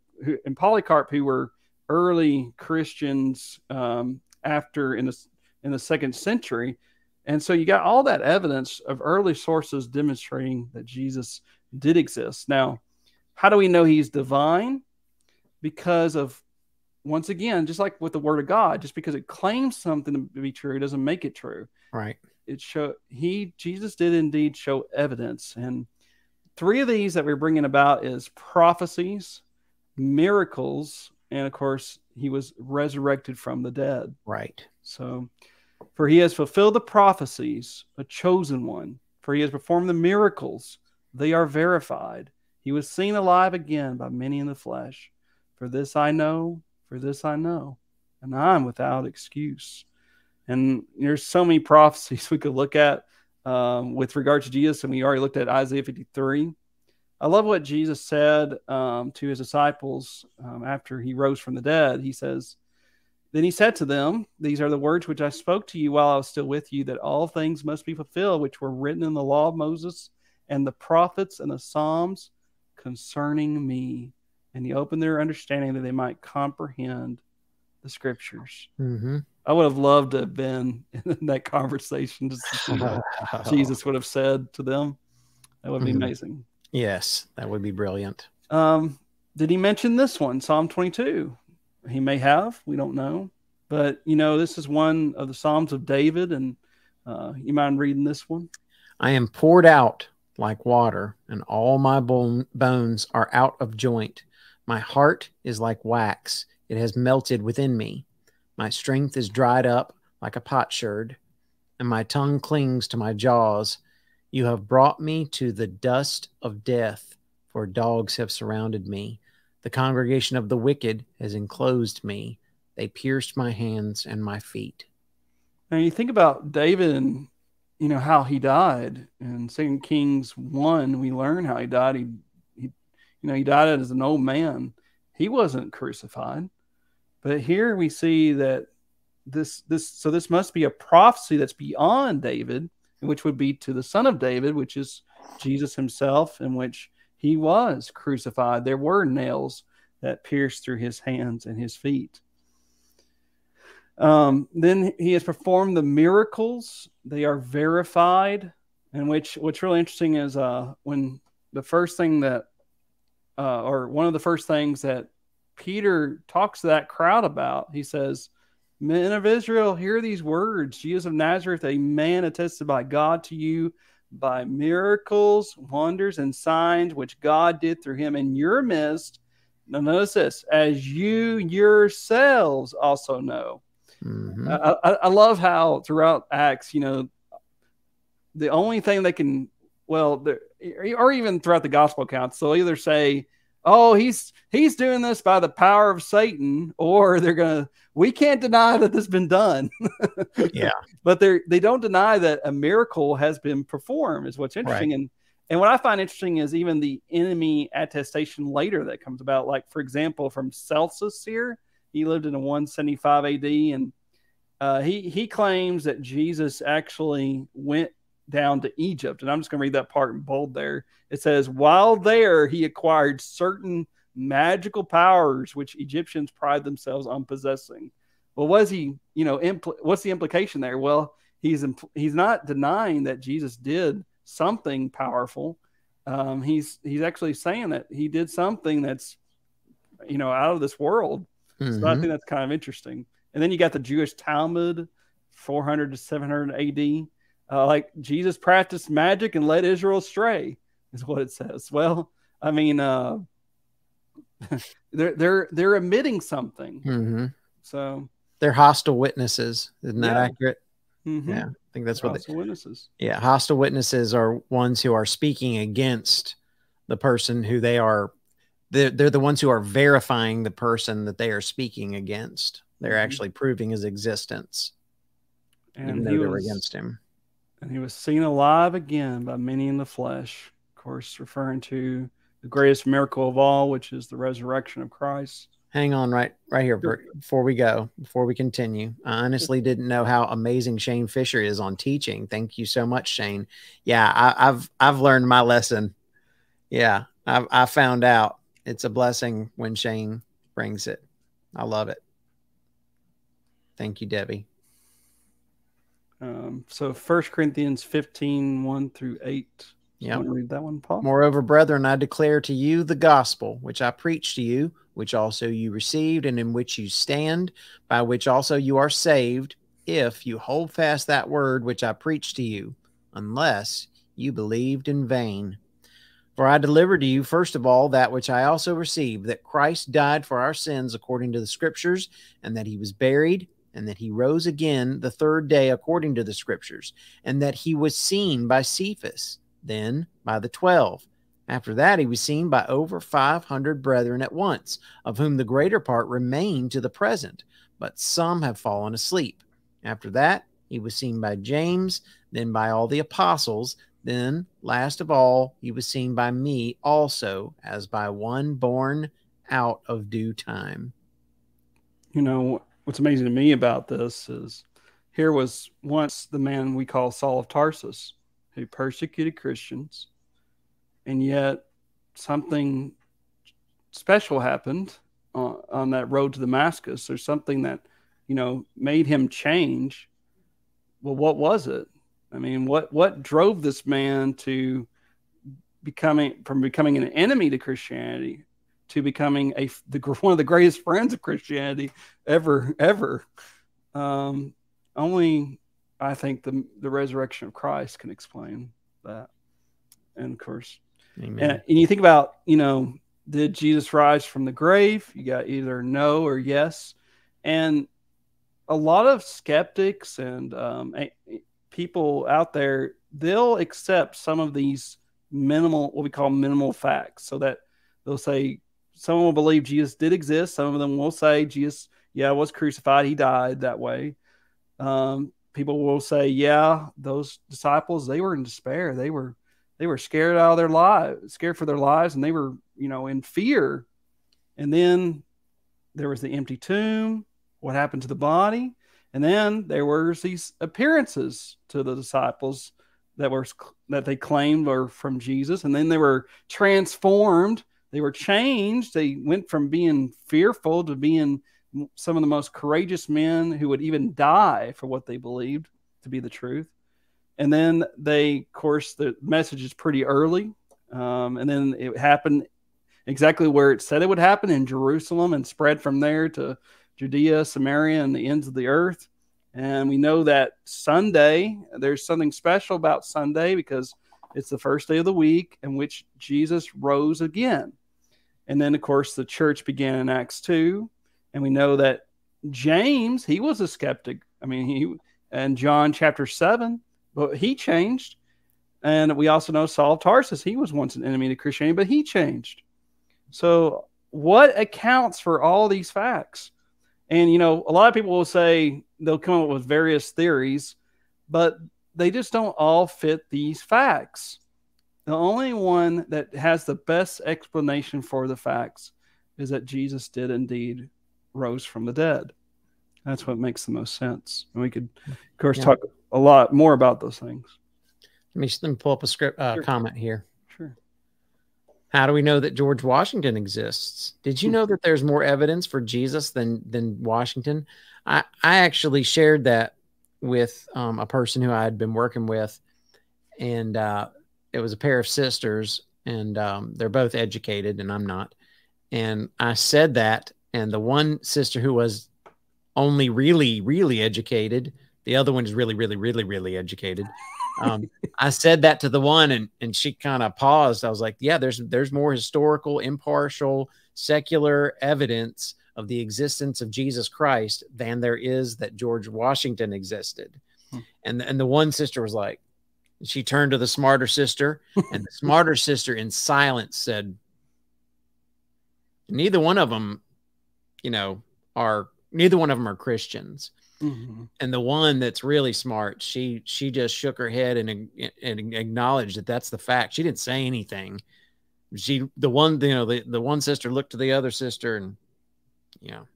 and Polycarp, who were early Christians um, after in the in the second century. And so you got all that evidence of early sources demonstrating that Jesus did exist. Now, how do we know he's divine? Because of, once again, just like with the word of God, just because it claims something to be true doesn't make it true. Right. It show he Jesus did indeed show evidence, and three of these that we're bringing about is prophecies, miracles, and of course, he was resurrected from the dead. Right. So, for he has fulfilled the prophecies, a chosen one. For he has performed the miracles, they are verified. He was seen alive again by many in the flesh. For this I know, for this I know, and I'm without excuse. And there's so many <laughs> prophecies we could look at um, with regard to Jesus, and we already looked at Isaiah 53. I love what Jesus said um, to his disciples um, after he rose from the dead. He says, Then he said to them, These are the words which I spoke to you while I was still with you, that all things must be fulfilled, which were written in the law of Moses and the prophets and the Psalms concerning me. And he opened their understanding that they might comprehend the scriptures. Mm-hmm. I would have loved to have been in <laughs> that conversation to see what <laughs> Jesus would have said to them. That would be Mhm. amazing. Yes, that would be brilliant. Um, did he mention this one, Psalm 22? He may have. We don't know. But, you know, this is one of the Psalms of David. And uh, you mind reading this one? I am poured out like water, and all my bone, bones are out of joint. My heart is like wax, it has melted within me. My strength is dried up like a potsherd, and my tongue clings to my jaws. You have brought me to the dust of death, for dogs have surrounded me. The congregation of the wicked has enclosed me. They pierced my hands and my feet. Now, you think about David and, you know, how he died. In Second Kings 1, we learn how he died. He, he, you know, he died as an old man. He wasn't crucified. But here we see that this this so this must be a prophecy that's beyond David, which would be to the son of David, which is Jesus himself, in which he was crucified. There were nails that pierced through his hands and his feet. Um, then he has performed the miracles; they are verified. And which what's really interesting is uh, when the first thing that, uh, or one of the first things that Peter talks to that crowd about. He says, Men of Israel, hear these words Jesus of Nazareth, a man attested by God to you by miracles, wonders, and signs which God did through him in your midst. Now, notice this, as you yourselves also know. Mhm. I, I, I love how throughout Acts, you know, the only thing they can, well, or even throughout the gospel accounts, they'll either say, "Oh, he's he's doing this by the power of Satan," or they're gonna, "We can't deny that this has been done." <laughs> Yeah. but they they don't deny that a miracle has been performed. Is what's interesting, and and what I find interesting is even the enemy attestation later that comes about. Like for example, from Celsus here, he lived in a 175 AD, and uh, he he claims that Jesus actually went down to Egypt, and I'm just going to read that part in bold there. It says, while there, he acquired certain magical powers which Egyptians pride themselves on possessing. Well, was he? You know, impl- what's the implication there? Well, he's impl- he's not denying that Jesus did something powerful. Um, he's he's actually saying that he did something that's you know out of this world. So I Mhm. think that's kind of interesting. And then you got the Jewish Talmud, 400 to 700 AD. Uh, like Jesus practiced magic and led Israel astray, is what it says. Well, I mean, uh, <laughs> they're they're they're emitting something. Mhm. So They're hostile witnesses. Isn't that Yeah. accurate? mhm. Yeah. I think that's what they, Hostile witnesses. Yeah, hostile witnesses are ones who are speaking against the person who they are. They're, they're the ones who are verifying the person that they are speaking against. They're Mhm. actually proving his existence, even And though he they were was against him. And he was seen alive again by many in the flesh. Of course, referring to the greatest miracle of all, which is the resurrection of Christ. Hang on, right, right here Bert, before we go, before we continue. I honestly didn't know how amazing Shane Fisher is on teaching. Thank you so much, Shane. Yeah, I, I've I've learned my lesson. Yeah, I I found out it's a blessing when Shane brings it. I love it. Thank you, Debbie. Um, so First Corinthians 15, 1 through 8. Yeah. read that one, Paul? Moreover, brethren, I declare to you the gospel which I preached to you, which also you received, and in which you stand, by which also you are saved, if you hold fast that word which I preached to you, unless you believed in vain. For I delivered to you, first of all, that which I also received that Christ died for our sins according to the scriptures, and that he was buried, and that he rose again the third day according to the scriptures, and that he was seen by Cephas, then by the twelve. After that, he was seen by over 500 brethren at once, of whom the greater part remain to the present, but some have fallen asleep. After that, he was seen by James, then by all the apostles. Then, last of all, he was seen by me also, as by one born out of due time. You know, what's amazing to me about this is here was once the man we call Saul of Tarsus who persecuted Christians, and yet something special happened on, on that road to Damascus. There's something that, you know, made him change. Well, what was it? I mean, what what drove this man to becoming from becoming an enemy to Christianity to becoming a the, <laughs> one of the greatest friends of Christianity ever ever? Um, only I think the the resurrection of Christ can explain that. And of course, and, and you think about you know did Jesus rise from the grave? You got either no or yes, and a lot of skeptics and um, people out there they'll accept some of these minimal what we call minimal facts so that they'll say someone will believe jesus did exist. Some of them will say jesus yeah was crucified. He died that way. Um, people will say yeah those disciples they were in despair. They were they were scared out of their lives scared for their lives and they were you know in fear. And then there was the empty tomb. What happened to the body? And then there were these appearances to the disciples that were that they claimed were from Jesus, and then they were transformed. They were changed. They went from being fearful to being some of the most courageous men who would even die for what they believed to be the truth. And then they, of course, the message is pretty early. Um, and then it happened exactly where it said it would happen in Jerusalem and spread from there to Judea, Samaria, and the ends of the earth. And we know that Sunday, there's something special about Sunday because it's the first day of the week in which Jesus rose again. And then, of course, the church began in Acts 2. And we know that James, he was a skeptic. I mean, he, and John chapter 7, but he changed. And we also know Saul of Tarsus, he was once an enemy to Christianity, but he changed. So, what accounts for all these facts? And, you know, a lot of people will say they'll come up with various theories, but they just don't all fit these facts. The only one that has the best explanation for the facts is that Jesus did indeed rose from the dead. That's what makes the most sense. And we could, of course, yeah. talk a lot more about those things. Let me, let me pull up a script uh, sure. comment here. Sure. How do we know that George Washington exists? Did you know that there's more evidence for Jesus than than Washington? I I actually shared that with um, a person who I had been working with, and uh, it was a pair of sisters, and um, they're both educated, and I'm not. And I said that, and the one sister who was only really really educated, the other one is really really really really educated um, <laughs> I said that to the one, and and she kind of paused. I was like, "Yeah, there's there's more historical, impartial, secular evidence of the existence of Jesus Christ than there is that George Washington existed." Hmm. And and the one sister was like, she turned to the smarter sister, and the smarter <laughs> sister in silence said, "Neither one of them, you know, are neither one of them are Christians." Mm-hmm. And the one that's really smart, she she just shook her head and and acknowledged that that's the fact. She didn't say anything. She the one you know the the one sister looked to the other sister and you know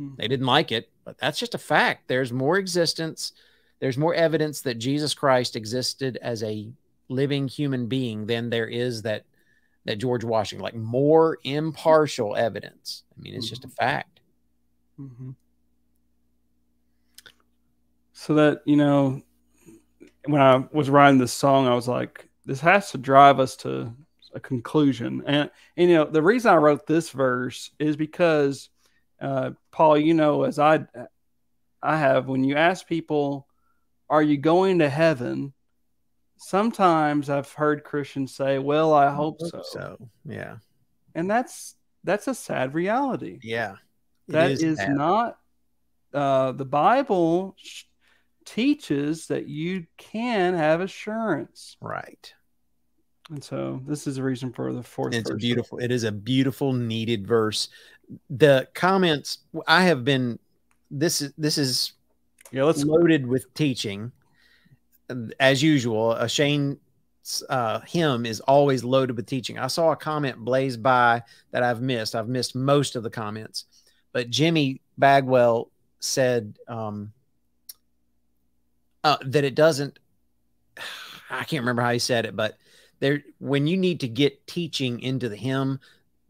mm-hmm. they didn't like it, but that's just a fact. There's more existence. There's more evidence that Jesus Christ existed as a living human being than there is that that George Washington. Like more impartial evidence. I mean, it's mm-hmm. just a fact. Mm-hmm so that you know when i was writing this song i was like this has to drive us to a conclusion and, and you know the reason i wrote this verse is because uh, paul you know as i i have when you ask people are you going to heaven sometimes I've heard Christians say, "Well, I hope so,", So yeah, and that's that's a sad reality. yeah. That is, bad. not uh, the Bible sh- teaches that you can have assurance, right. and so this is a reason for the fourth. It's verse. beautiful. It is a beautiful, needed verse. The comments I have been. This is this is Yeah, let's loaded with teaching, as usual. A Shane uh, hymn is always loaded with teaching. I saw a comment blaze by that I've missed. I've missed most of the comments, but Jimmy Bagwell said um, uh, that it doesn't. <sighs> I can't remember how he said it, but there, when you need to get teaching into the hymn,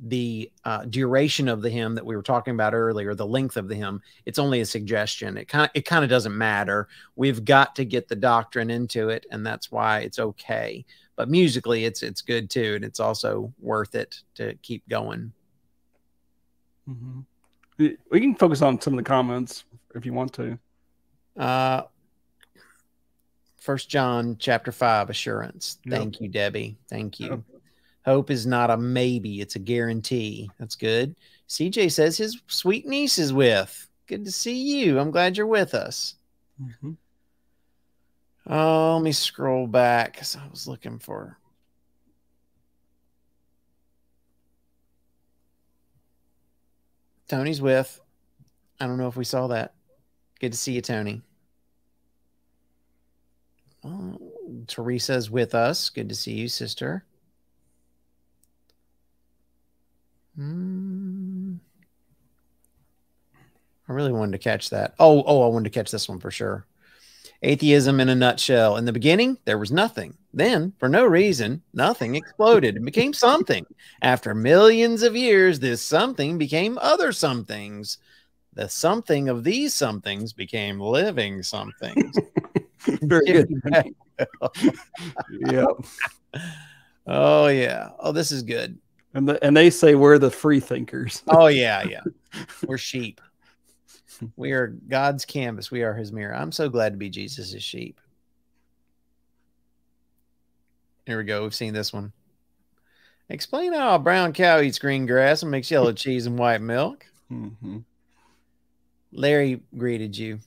the uh, duration of the hymn that we were talking about earlier, the length of the hymn, it's only a suggestion. It kind of it kind of doesn't matter. We've got to get the doctrine into it, and that's why it's okay. But musically, it's it's good too, and it's also worth it to keep going. Mhm. We can focus on some of the comments if you want to. Uh, First John chapter five assurance. Yep. Thank you, Debbie. Thank you. Yep. Hope is not a maybe; it's a guarantee. That's good. CJ says his sweet niece is with. Good to see you. I'm glad you're with us. Mhm. Oh, let me scroll back because I was looking for. Tony's with. I don't know if we saw that. Good to see you, Tony. Oh, Teresa's with us. Good to see you, sister. Hmm. I really wanted to catch that. Oh, oh, I wanted to catch this one for sure. Atheism in a nutshell. In the beginning, there was nothing. Then, for no reason, nothing exploded and became something. After millions of years, this something became other somethings. The something of these somethings became living somethings. <laughs> Very good. <laughs> yeah. <laughs> oh, yeah. Oh, this is good. And the, and they say we're the free thinkers. Oh, yeah, <laughs> yeah. We're sheep. We are God's canvas. We are his mirror. I'm so glad to be Jesus's sheep. Here we go. We've seen this one. Explain how a brown cow eats green grass and makes yellow cheese and white milk. Mhm. Larry greeted you.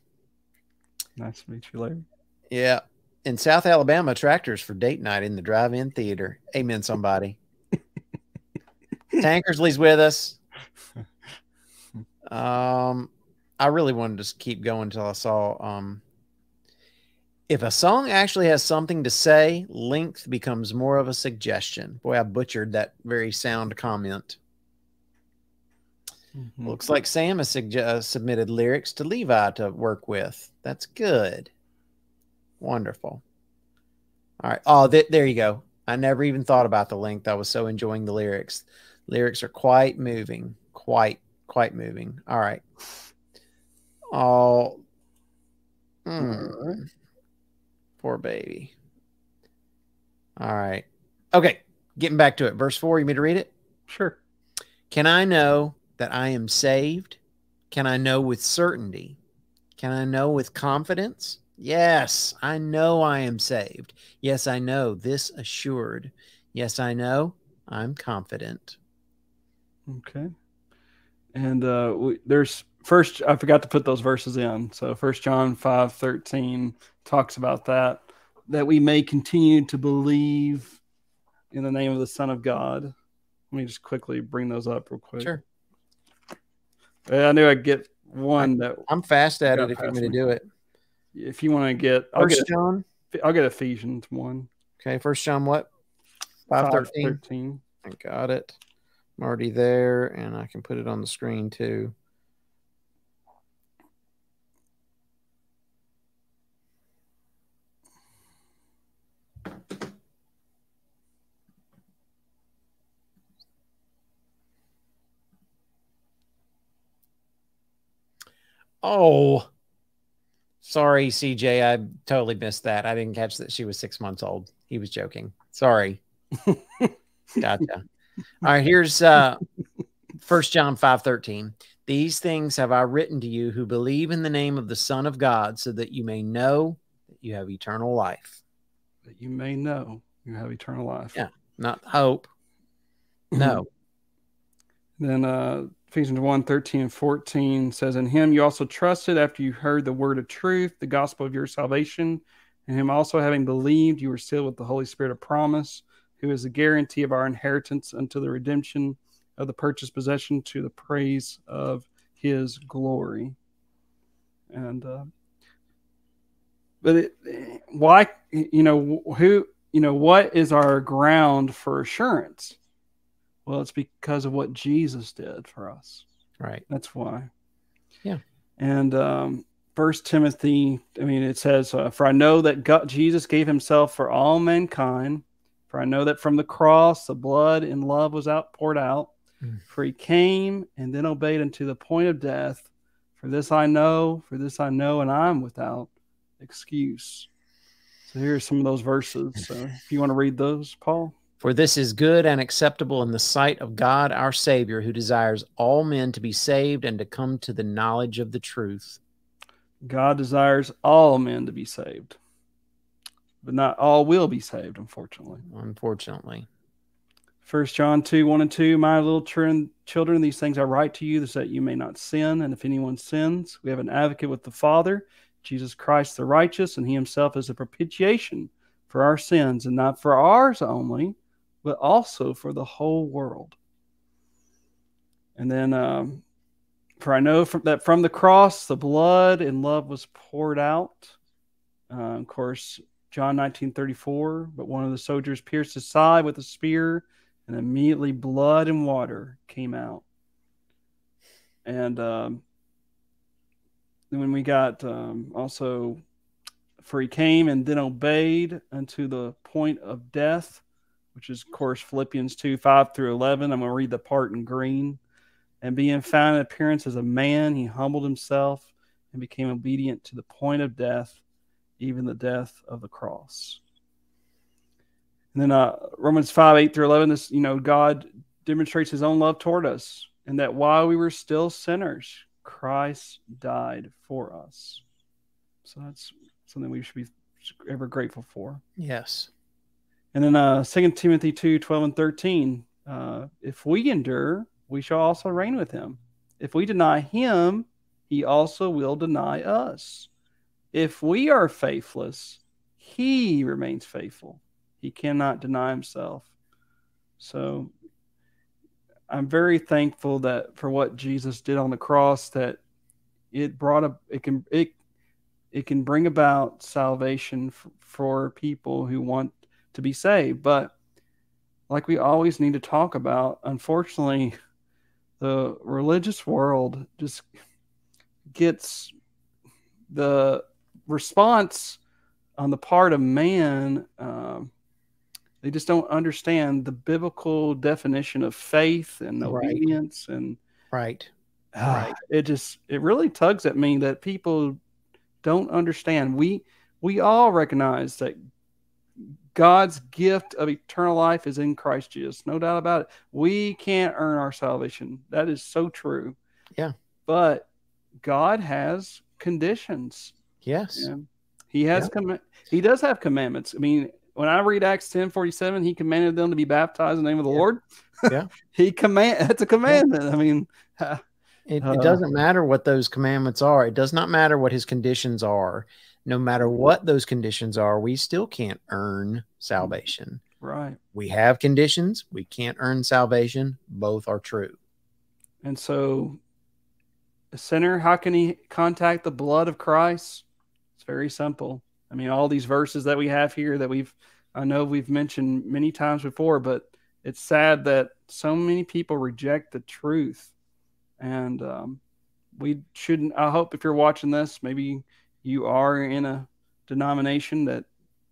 Nice to meet you, Larry. Yeah. In South Alabama, tractors for date night in the drive in theater. Amen, somebody. Tankersley's with us. <laughs> Um, I really wanted to just keep going until I saw um, if a song actually has something to say, length becomes more of a suggestion. Boy, I butchered that very sound comment. Mhm. Looks like Sam has uh, submitted lyrics to Levi to work with. That's good. Wonderful. All right. Oh, th- there you go. I never even thought about the length. I was so enjoying the lyrics. Lyrics are quite moving. Quite, quite moving. All right. Oh, mm, poor baby. All right. Okay. Getting back to it. Verse four. You want me to read it? Sure. Can I know that I am saved? Can I know with certainty? Can I know with confidence? Yes, I know I am saved. Yes, I know this assured. Yes, I know I'm confident. Okay. And uh, we, there's first, I forgot to put those verses in. So First John five thirteen talks about that, that we may continue to believe in the name of the Son of God. Let me just quickly bring those up real quick. Sure. I knew I'd get one that I'm fast at it if you want me to do it. if you want to get, I'll First get, John. I'll get Ephesians one. Okay, first John what? 513. 5:13. I got it. I'm already there and I can put it on the screen too. Oh, sorry, CJ. I totally missed that. I didn't catch that she was six months old. He was joking. Sorry. <laughs> Gotcha. All right, here's uh first John 5 13. These things have I written to you who believe in the name of the Son of God, so that you may know that you have eternal life. that you may know you have eternal life. Yeah. Not hope. <clears throat> No. Then uh, Ephesians 1 13 and 14 says, In him you also trusted after you heard the word of truth, the gospel of your salvation. and him also, having believed, you were sealed with the Holy Spirit of promise, who is the guarantee of our inheritance unto the redemption of the purchased possession to the praise of his glory. And, uh, but it, why, you know, who, you know, what is our ground for assurance? Well, it's because of what Jesus did for us. Right. That's why. Yeah. And um, First Timothy, I mean, it says, uh, "For I know that God, Jesus gave Himself for all mankind. For I know that from the cross the blood and love was out poured out. Mm. For He came and then obeyed unto the point of death. For this I know, for this I know, and I'm without excuse." So here's some of those verses. So if you want to read those, Paul. For this is good and acceptable in the sight of God our Savior, who desires all men to be saved and to come to the knowledge of the truth. God desires all men to be saved, but not all will be saved, unfortunately. Unfortunately. First John 2 1 and 2 My little children, these things I write to you so that you may not sin. And if anyone sins, we have an advocate with the Father, Jesus Christ the righteous, and he himself is a propitiation for our sins, and not for ours only, but also for the whole world. And then, um, for I know from, that from the cross the blood and love was poured out. Uh, of course, John 19:34, but one of the soldiers pierced his side with a spear, and immediately blood and water came out. And um, when we got um, also, for he came and then obeyed unto the point of death which is, of course, Philippians 2 5 through 11. I'm going to read the part in green. And being found in appearance as a man, he humbled himself and became obedient to the point of death, even the death of the cross. And then uh, Romans 5 8 through 11, this, you know, God demonstrates his own love toward us, and that while we were still sinners, Christ died for us. So that's something we should be ever grateful for. Yes. And then uh, 2 Timothy 2 12 and 13. Uh, if we endure, we shall also reign with him. If we deny him, he also will deny us. If we are faithless, he remains faithful. He cannot deny himself. So I'm very thankful that for what Jesus did on the cross, that it brought a it can it it can bring about salvation f- for people who want to be saved. But like we always need to talk about, unfortunately, the religious world just gets the response on the part of man. Um, they just don't understand the biblical definition of faith and Right. obedience, and Right. ah, Right. it just it really tugs at me that people don't understand. We we all recognize that God's gift of eternal life is in Christ Jesus. No doubt about it. We can't earn our salvation. That is so true. Yeah. But God has conditions. Yes. Yeah. He has Yeah. comm- he does have commandments. I mean, when I read Acts 10 47, he commanded them to be baptized in the name of the Yeah. Lord. Yeah. <laughs> he command that's a commandment. I mean, <laughs> It, Uh, it doesn't matter what those commandments are. It does not matter what his conditions are. No matter what those conditions are, we still can't earn salvation. right. We have conditions. We can't earn salvation. Both are true. And so, a sinner, how can he contact the blood of Christ? Very simple. I mean, all these verses that we have here that we've, I know we've mentioned many times before, but it's sad that so many people reject the truth. And um, we shouldn't, I hope if you're watching this, maybe you are in a denomination that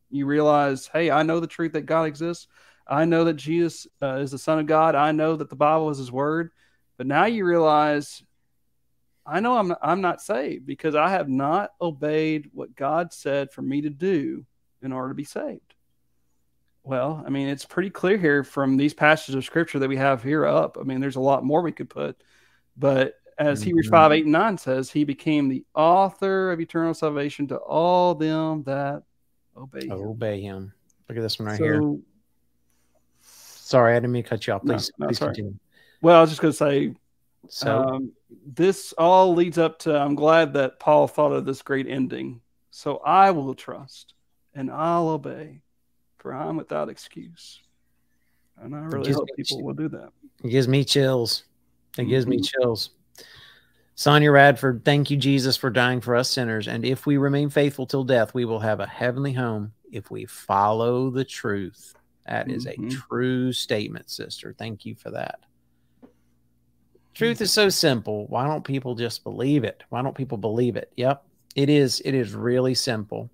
you realize, hey, I know the truth that God exists. I know that Jesus uh, is the Son of God. I know that the Bible is His Word. But now you realize, I know I'm I'm not saved because I have not obeyed what God said for me to do in order to be saved. Well, I mean, it's pretty clear here from these passages of Scripture that we have here up. I mean, there's a lot more we could put, but as Hebrews Mhm. five eight and nine says, He became the author of eternal salvation to all them that obey Him. Obey him. Look at this one right here. Sorry, I didn't mean to cut you off. No, Please, no, please sorry. continue. well, I was just going to say, So, um, this all leads up to. I'm glad that Paul thought of this great ending. So I will trust and I'll obey, for I'm without excuse. And I really hope people will do that. it gives me chills. It gives me Mhm. chills. Sonia Radford, thank you, Jesus, for dying for us sinners. And if we remain faithful till death, we will have a heavenly home if we follow the truth. That is Mhm. a true statement, sister. Thank you for that. Truth is so simple. Why don't people just believe it? Why don't people believe it? Yep. It is it is really simple.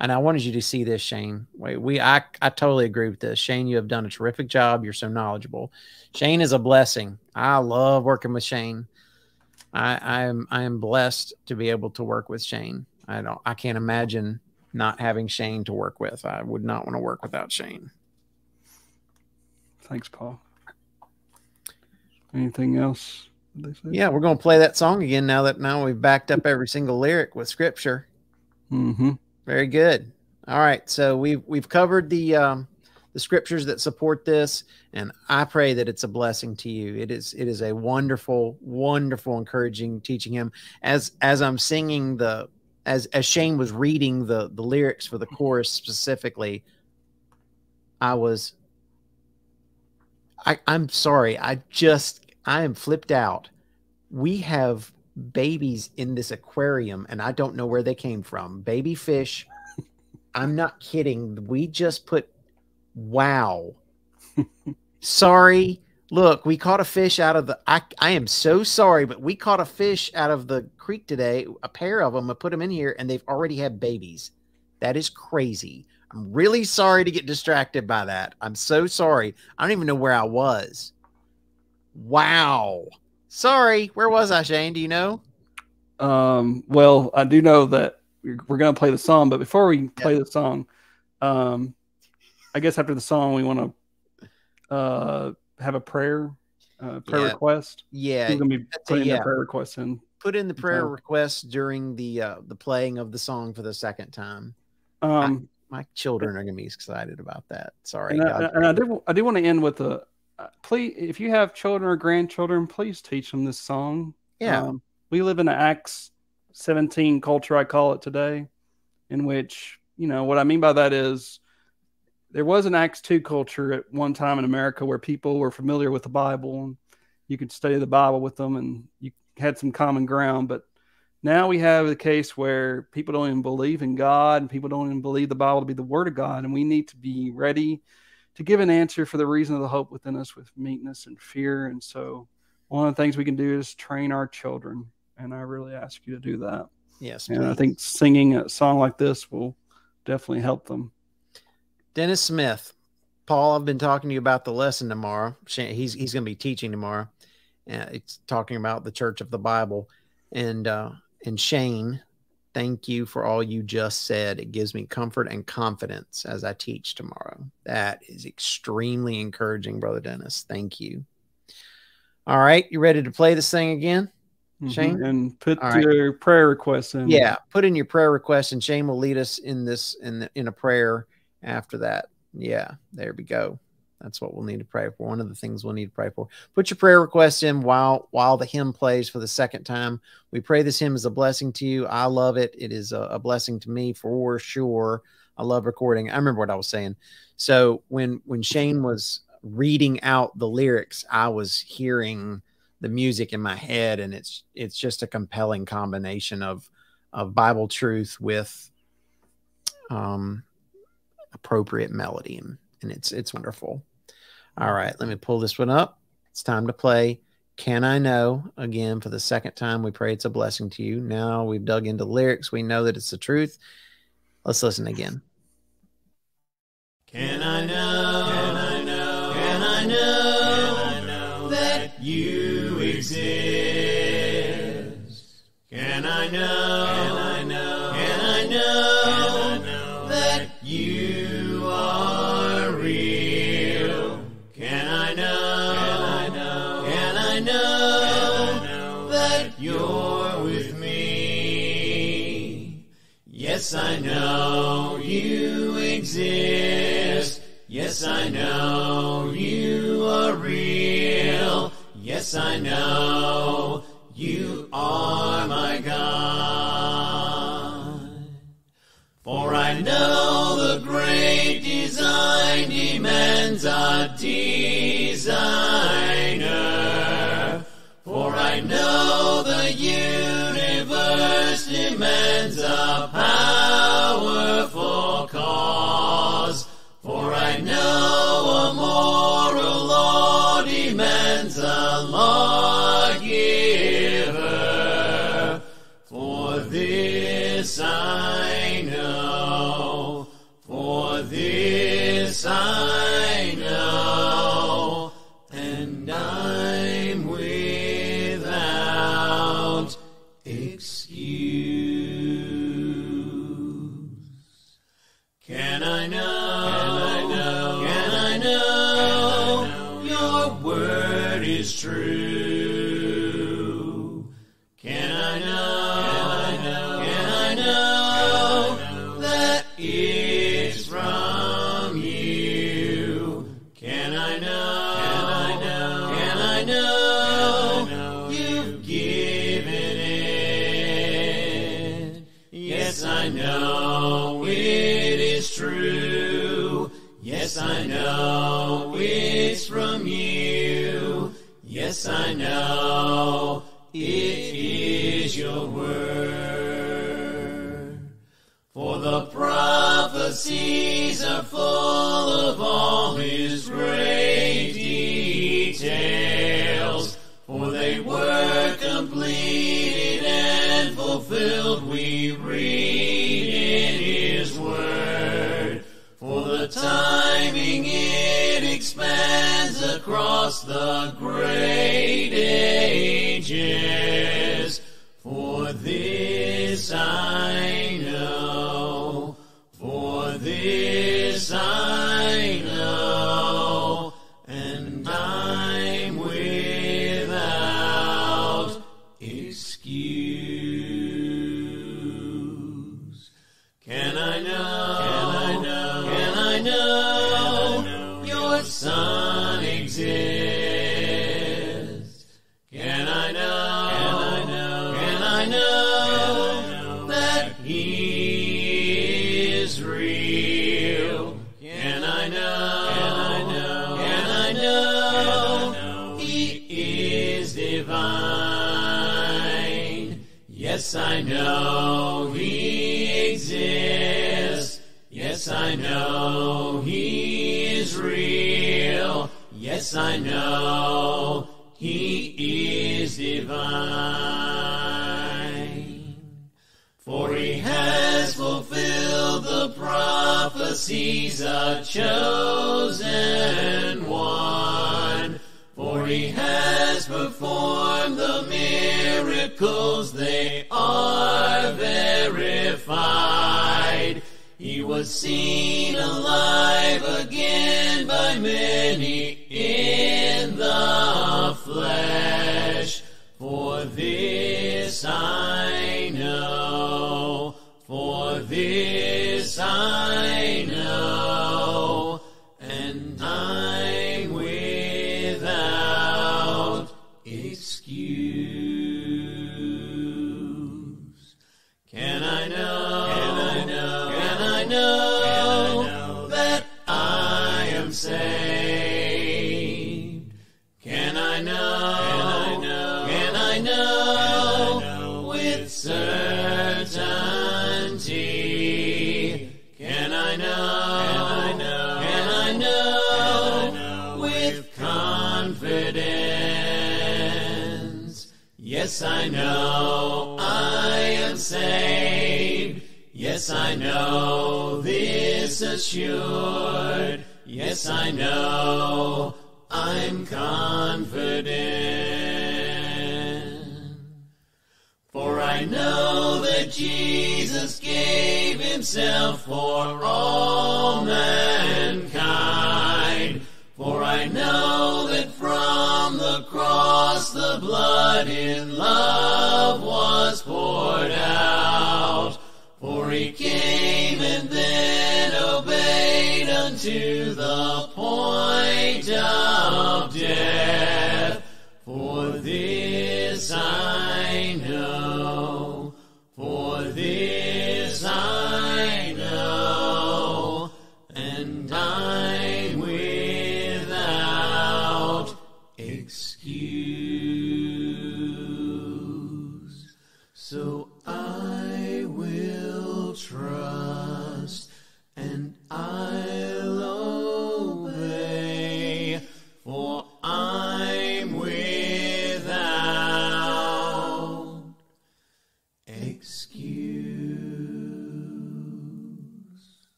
And I wanted you to see this, Shane. We I I totally agree with this. Shane, you have done a terrific job. You're so knowledgeable. Shane is a blessing. I love working with Shane. I I am I am blessed to be able to work with Shane. I don't I can't imagine not having Shane to work with. I would not want to work without Shane. Thanks, Paul. Anything else? They say? Yeah, we're gonna play that song again now that now we've backed up every single lyric with scripture. Mm-hmm. Very good. All right, so we've we've covered the um, the scriptures that support this, and I pray that it's a blessing to you. It is it is a wonderful, wonderful, encouraging teaching hymn as as I'm singing the as as Shane was reading the the lyrics for the chorus specifically. I was. I I'm sorry. I just I am flipped out. We have babies in this aquarium and I don't know where they came from. Baby fish. <laughs> I'm not kidding. We just put wow. sorry. Look, we caught a fish out of the I I am so sorry, but we caught a fish out of the creek today, a pair of them. I put them in here and they've already had babies. That is crazy. I'm really sorry to get distracted by that. I'm so sorry. I don't even know where I was. Wow. Sorry. Where was I, Shane? Do you know? Um, well, I do know that we're, we're going to play the song, but before we play the song, um, I guess after the song, we want to uh, have a prayer, uh, prayer Yeah. request. Yeah. Who's going to be putting yeah. their prayer request in? Put in the prayer request during the uh the playing of the song for the second time. Um, My children are gonna be excited about that. Sorry. and, I, and I do I do want to end with a please if you have children or grandchildren, please teach them this song. yeah. Um, we live in an Acts 17 culture, I call it today, in which, you know, what I mean by that is there was an Acts 2 culture at one time in America where people were familiar with the Bible and you could study the Bible with them and you had some common ground. But now we have a case where people don't even believe in God and people don't even believe the Bible to be the Word of God. And we need to be ready to give an answer for the reason of the hope within us with meekness and fear. And so one of the things we can do is train our children. And I really ask you to do that. yes. And I think singing a song like this will definitely help them. Dennis Smith. Paul, I've been talking to you about the lesson tomorrow. He's he's going to be teaching tomorrow. Uh, it's talking about the Church of the Bible, and uh, and Shane, thank you for all you just said. It gives me comfort and confidence as I teach tomorrow. That is extremely encouraging, brother Dennis. Thank you. All right, you ready to play this thing again? Shane? Mhm. And put All right. your prayer requests in. Yeah, put in your prayer request, and Shane will lead us in this in the, in a prayer after that. Yeah, there we go. That's what we'll need to pray for. One of the things we'll need to pray for. Put your prayer request in while while the hymn plays for the second time. We pray this hymn is a blessing to you. I love it. It is a, a blessing to me for sure. I love recording. I remember what I was saying. So when when Shane was reading out the lyrics, I was hearing the music in my head, and it's it's just a compelling combination of of Bible truth with um appropriate melody and, and it's it's wonderful. All right, let me pull this one up. It's time to play Can I Know again for the second time. We pray it's a blessing to you. Now we've dug into lyrics, we know that it's the truth. Let's listen again. Can I know? Can I know? Can I know? Can I know that you exist? Can I know? Demands great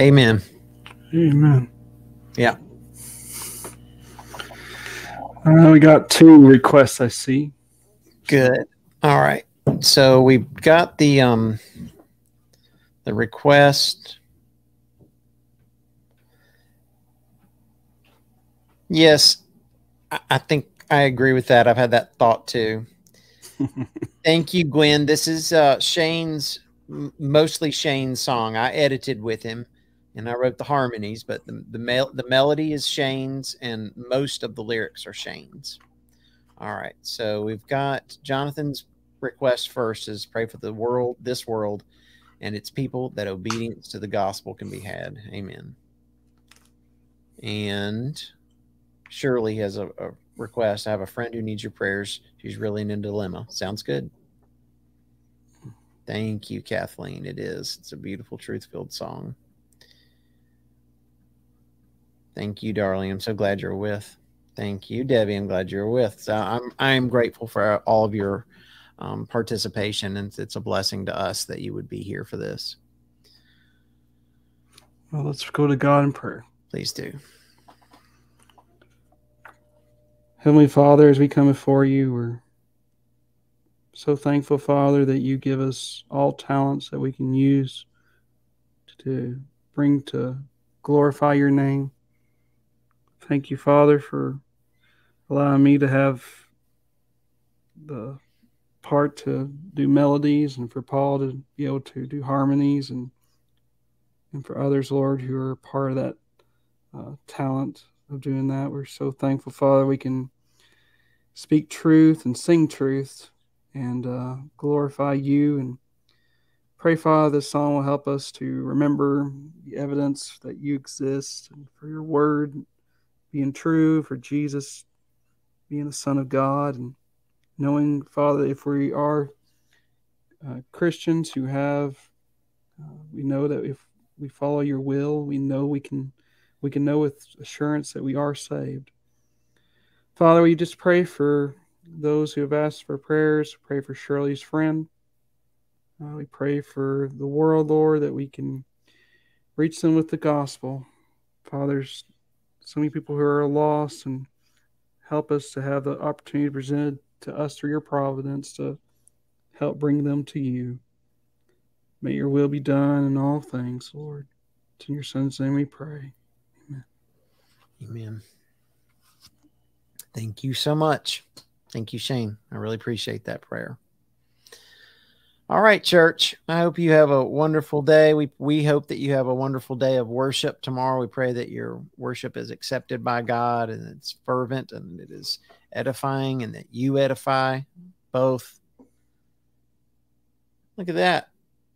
Amen. Amen. Yeah. Uh, we got two requests I see. Good. All right. So we've got the um the request. Yes, I, I think I agree with that. I've had that thought too. <laughs> Thank you, Gwen. This is uh Shane's mostly Shane's song. I edited with him and I wrote the harmonies, but the the, mel- the melody is Shane's and most of the lyrics are Shane's. All right. So we've got Jonathan's request first is pray for the world, this world, and its people that obedience to the gospel can be had. Amen. And Shirley has a, a request. I have a friend who needs your prayers. She's really in a dilemma. Sounds good. Thank you, Kathleen. It is. It's a beautiful, truth filled song. Thank you, darling. I'm so glad you're with. Thank you, Debbie. I'm glad you're with. So I'm I'm grateful for all of your um, participation, and it's a blessing to us that you would be here for this. Well, let's go to God in prayer. Please do. Heavenly Father, as we come before you, we're so thankful, Father, that you give us all talents that we can use to bring to glorify your name. Thank you, Father, for allowing me to have the part to do melodies and for Paul to be able to do harmonies and and for others, Lord, who are part of that uh, talent of doing that. We're so thankful, Father, we can speak truth and sing truth and uh, glorify you. And pray, Father, this song will help us to remember the evidence that you exist and for your word being true, for Jesus being the Son of God, and knowing, Father, if we are uh, Christians who have, uh, we know that if we follow your will, we know we can we can know with assurance that we are saved. Father, we just pray for those who have asked for prayers. Pray for Shirley's friend. Uh, we pray for the world, Lord, that we can reach them with the gospel. Father's so many people who are lost, and help us to have the opportunity presented to us through your providence to help bring them to you. May your will be done in all things, Lord. It's in your son's name we pray. Amen. Amen. Thank you so much. Thank you, Shane. I really appreciate that prayer. All right, church. I hope you have a wonderful day. We we hope that you have a wonderful day of worship tomorrow. We pray that your worship is accepted by God and it's fervent and it is edifying and that you edify both. Look at that.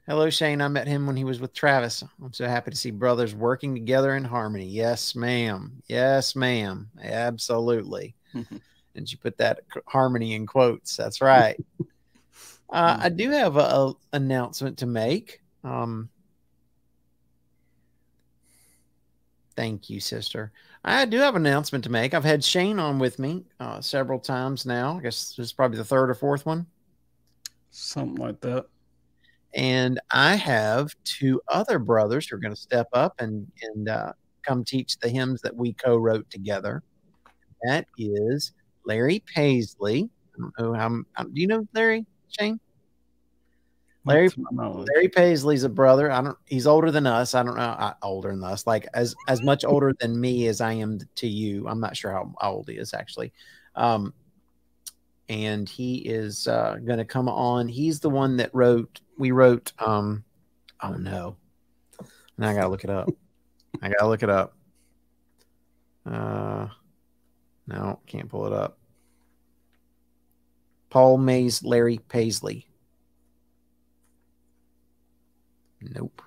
Hello, Shane. I met him when he was with Travis. I'm so happy to see brothers working together in harmony. Yes, ma'am. Yes, ma'am. Absolutely. <laughs> and you put that harmony in quotes. That's right. <laughs> uh, I do have a, a announcement to make. Um, thank you, sister. I do have an announcement to make. I've had Shane on with me uh, several times now. I guess this is probably the third or fourth one. Something like that. and I have two other brothers who are going to step up and and uh, come teach the hymns that we co-wrote together. That is Larry Paisley. I don't know how. Do you know Larry Shane? Larry To my knowledge. Larry Paisley's a brother. I don't. He's older than us. I don't know. Uh, older than us, like as as much older than me as I am to you. I'm not sure how, how old he is actually. Um, and he is uh, going to come on. He's the one that wrote. We wrote um, Oh no. Now I gotta look it up. I gotta look it up. Uh no, can't pull it up. Paul Mays, Larry Paisley. Nope.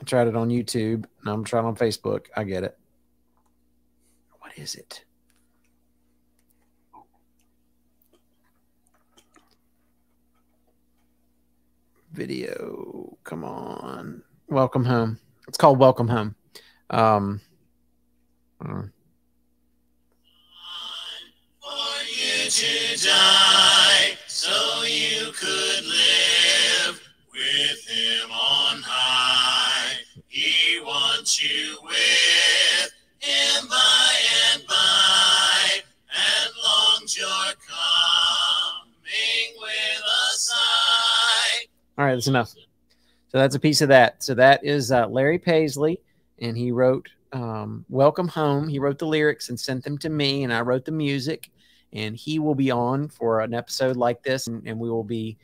I tried it on YouTube. Now I'm trying on Facebook. I get it. What is it? Video. Come on. Welcome home. It's called Welcome Home. Um, All right, that's enough. So that's a piece of that. So that is uh, Larry Paisley, and he wrote um, "Welcome Home." He wrote the lyrics and sent them to me, and I wrote the music. And he will be on for an episode like this, and, and we will be.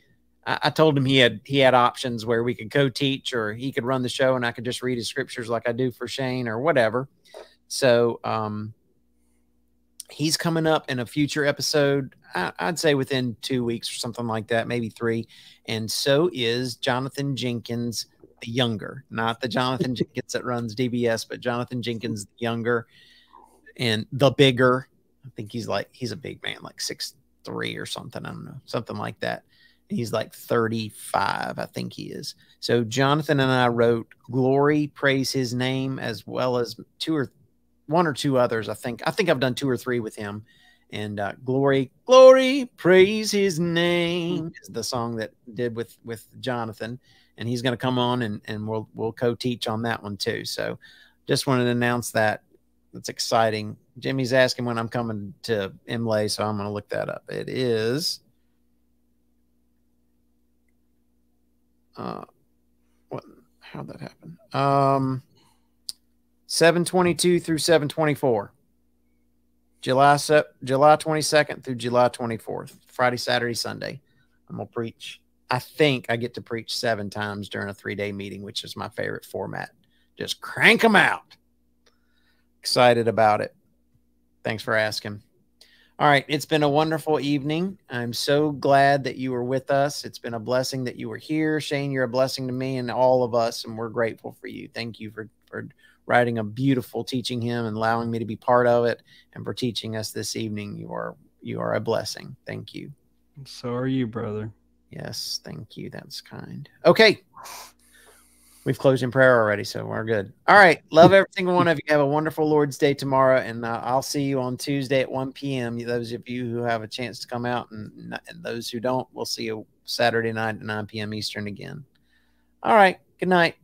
I, I told him he had he had options where we could co-teach, or he could run the show, and I could just read his scriptures like I do for Shane, or whatever. So um, he's coming up in a future episode. I, I'd say within two weeks or something like that, maybe three and so is Jonathan Jenkins the younger, not the Jonathan <laughs> Jenkins that runs DBS, but Jonathan Jenkins the younger and the bigger. I think he's like he's a big man, like six three or something. I don't know, something like that. And he's like 35, I think he is. So Jonathan and I wrote Glory, Praise His Name, as well as two or one or two others. I think I think I've done two or three with him. And uh, glory glory praise his name is the song that did with with jonathan. And he's going to come on and and we'll we'll co-teach on that one too. So just wanted to announce that. That's exciting. Jimmy's asking when i'm coming to imlay so i'm going to look that up. It is uh what how'd that happen? Um 722 through 724 July July 22nd through July 24th, Friday, Saturday, Sunday. I'm gonna preach. I think I get to preach seven times during a three day meeting, which is my favorite format. Just crank them out. Excited about it. Thanks for asking. All right, it's been a wonderful evening. I'm so glad that you were with us. It's been a blessing that you were here, Shane. You're a blessing to me and all of us, and we're grateful for you. Thank you for for writing a beautiful teaching hymn and allowing me to be part of it and for teaching us this evening. You are you are a blessing. Thank you. So are you, brother. Yes, thank you. That's kind. Okay. We've closed in prayer already, so we're good. All right. Love every single one of you. Have a wonderful Lord's Day tomorrow, and uh, I'll see you on Tuesday at 1 p.m. Those of you who have a chance to come out, and, and those who don't, we'll see you Saturday night at 9 p.m. Eastern again. All right. Good night.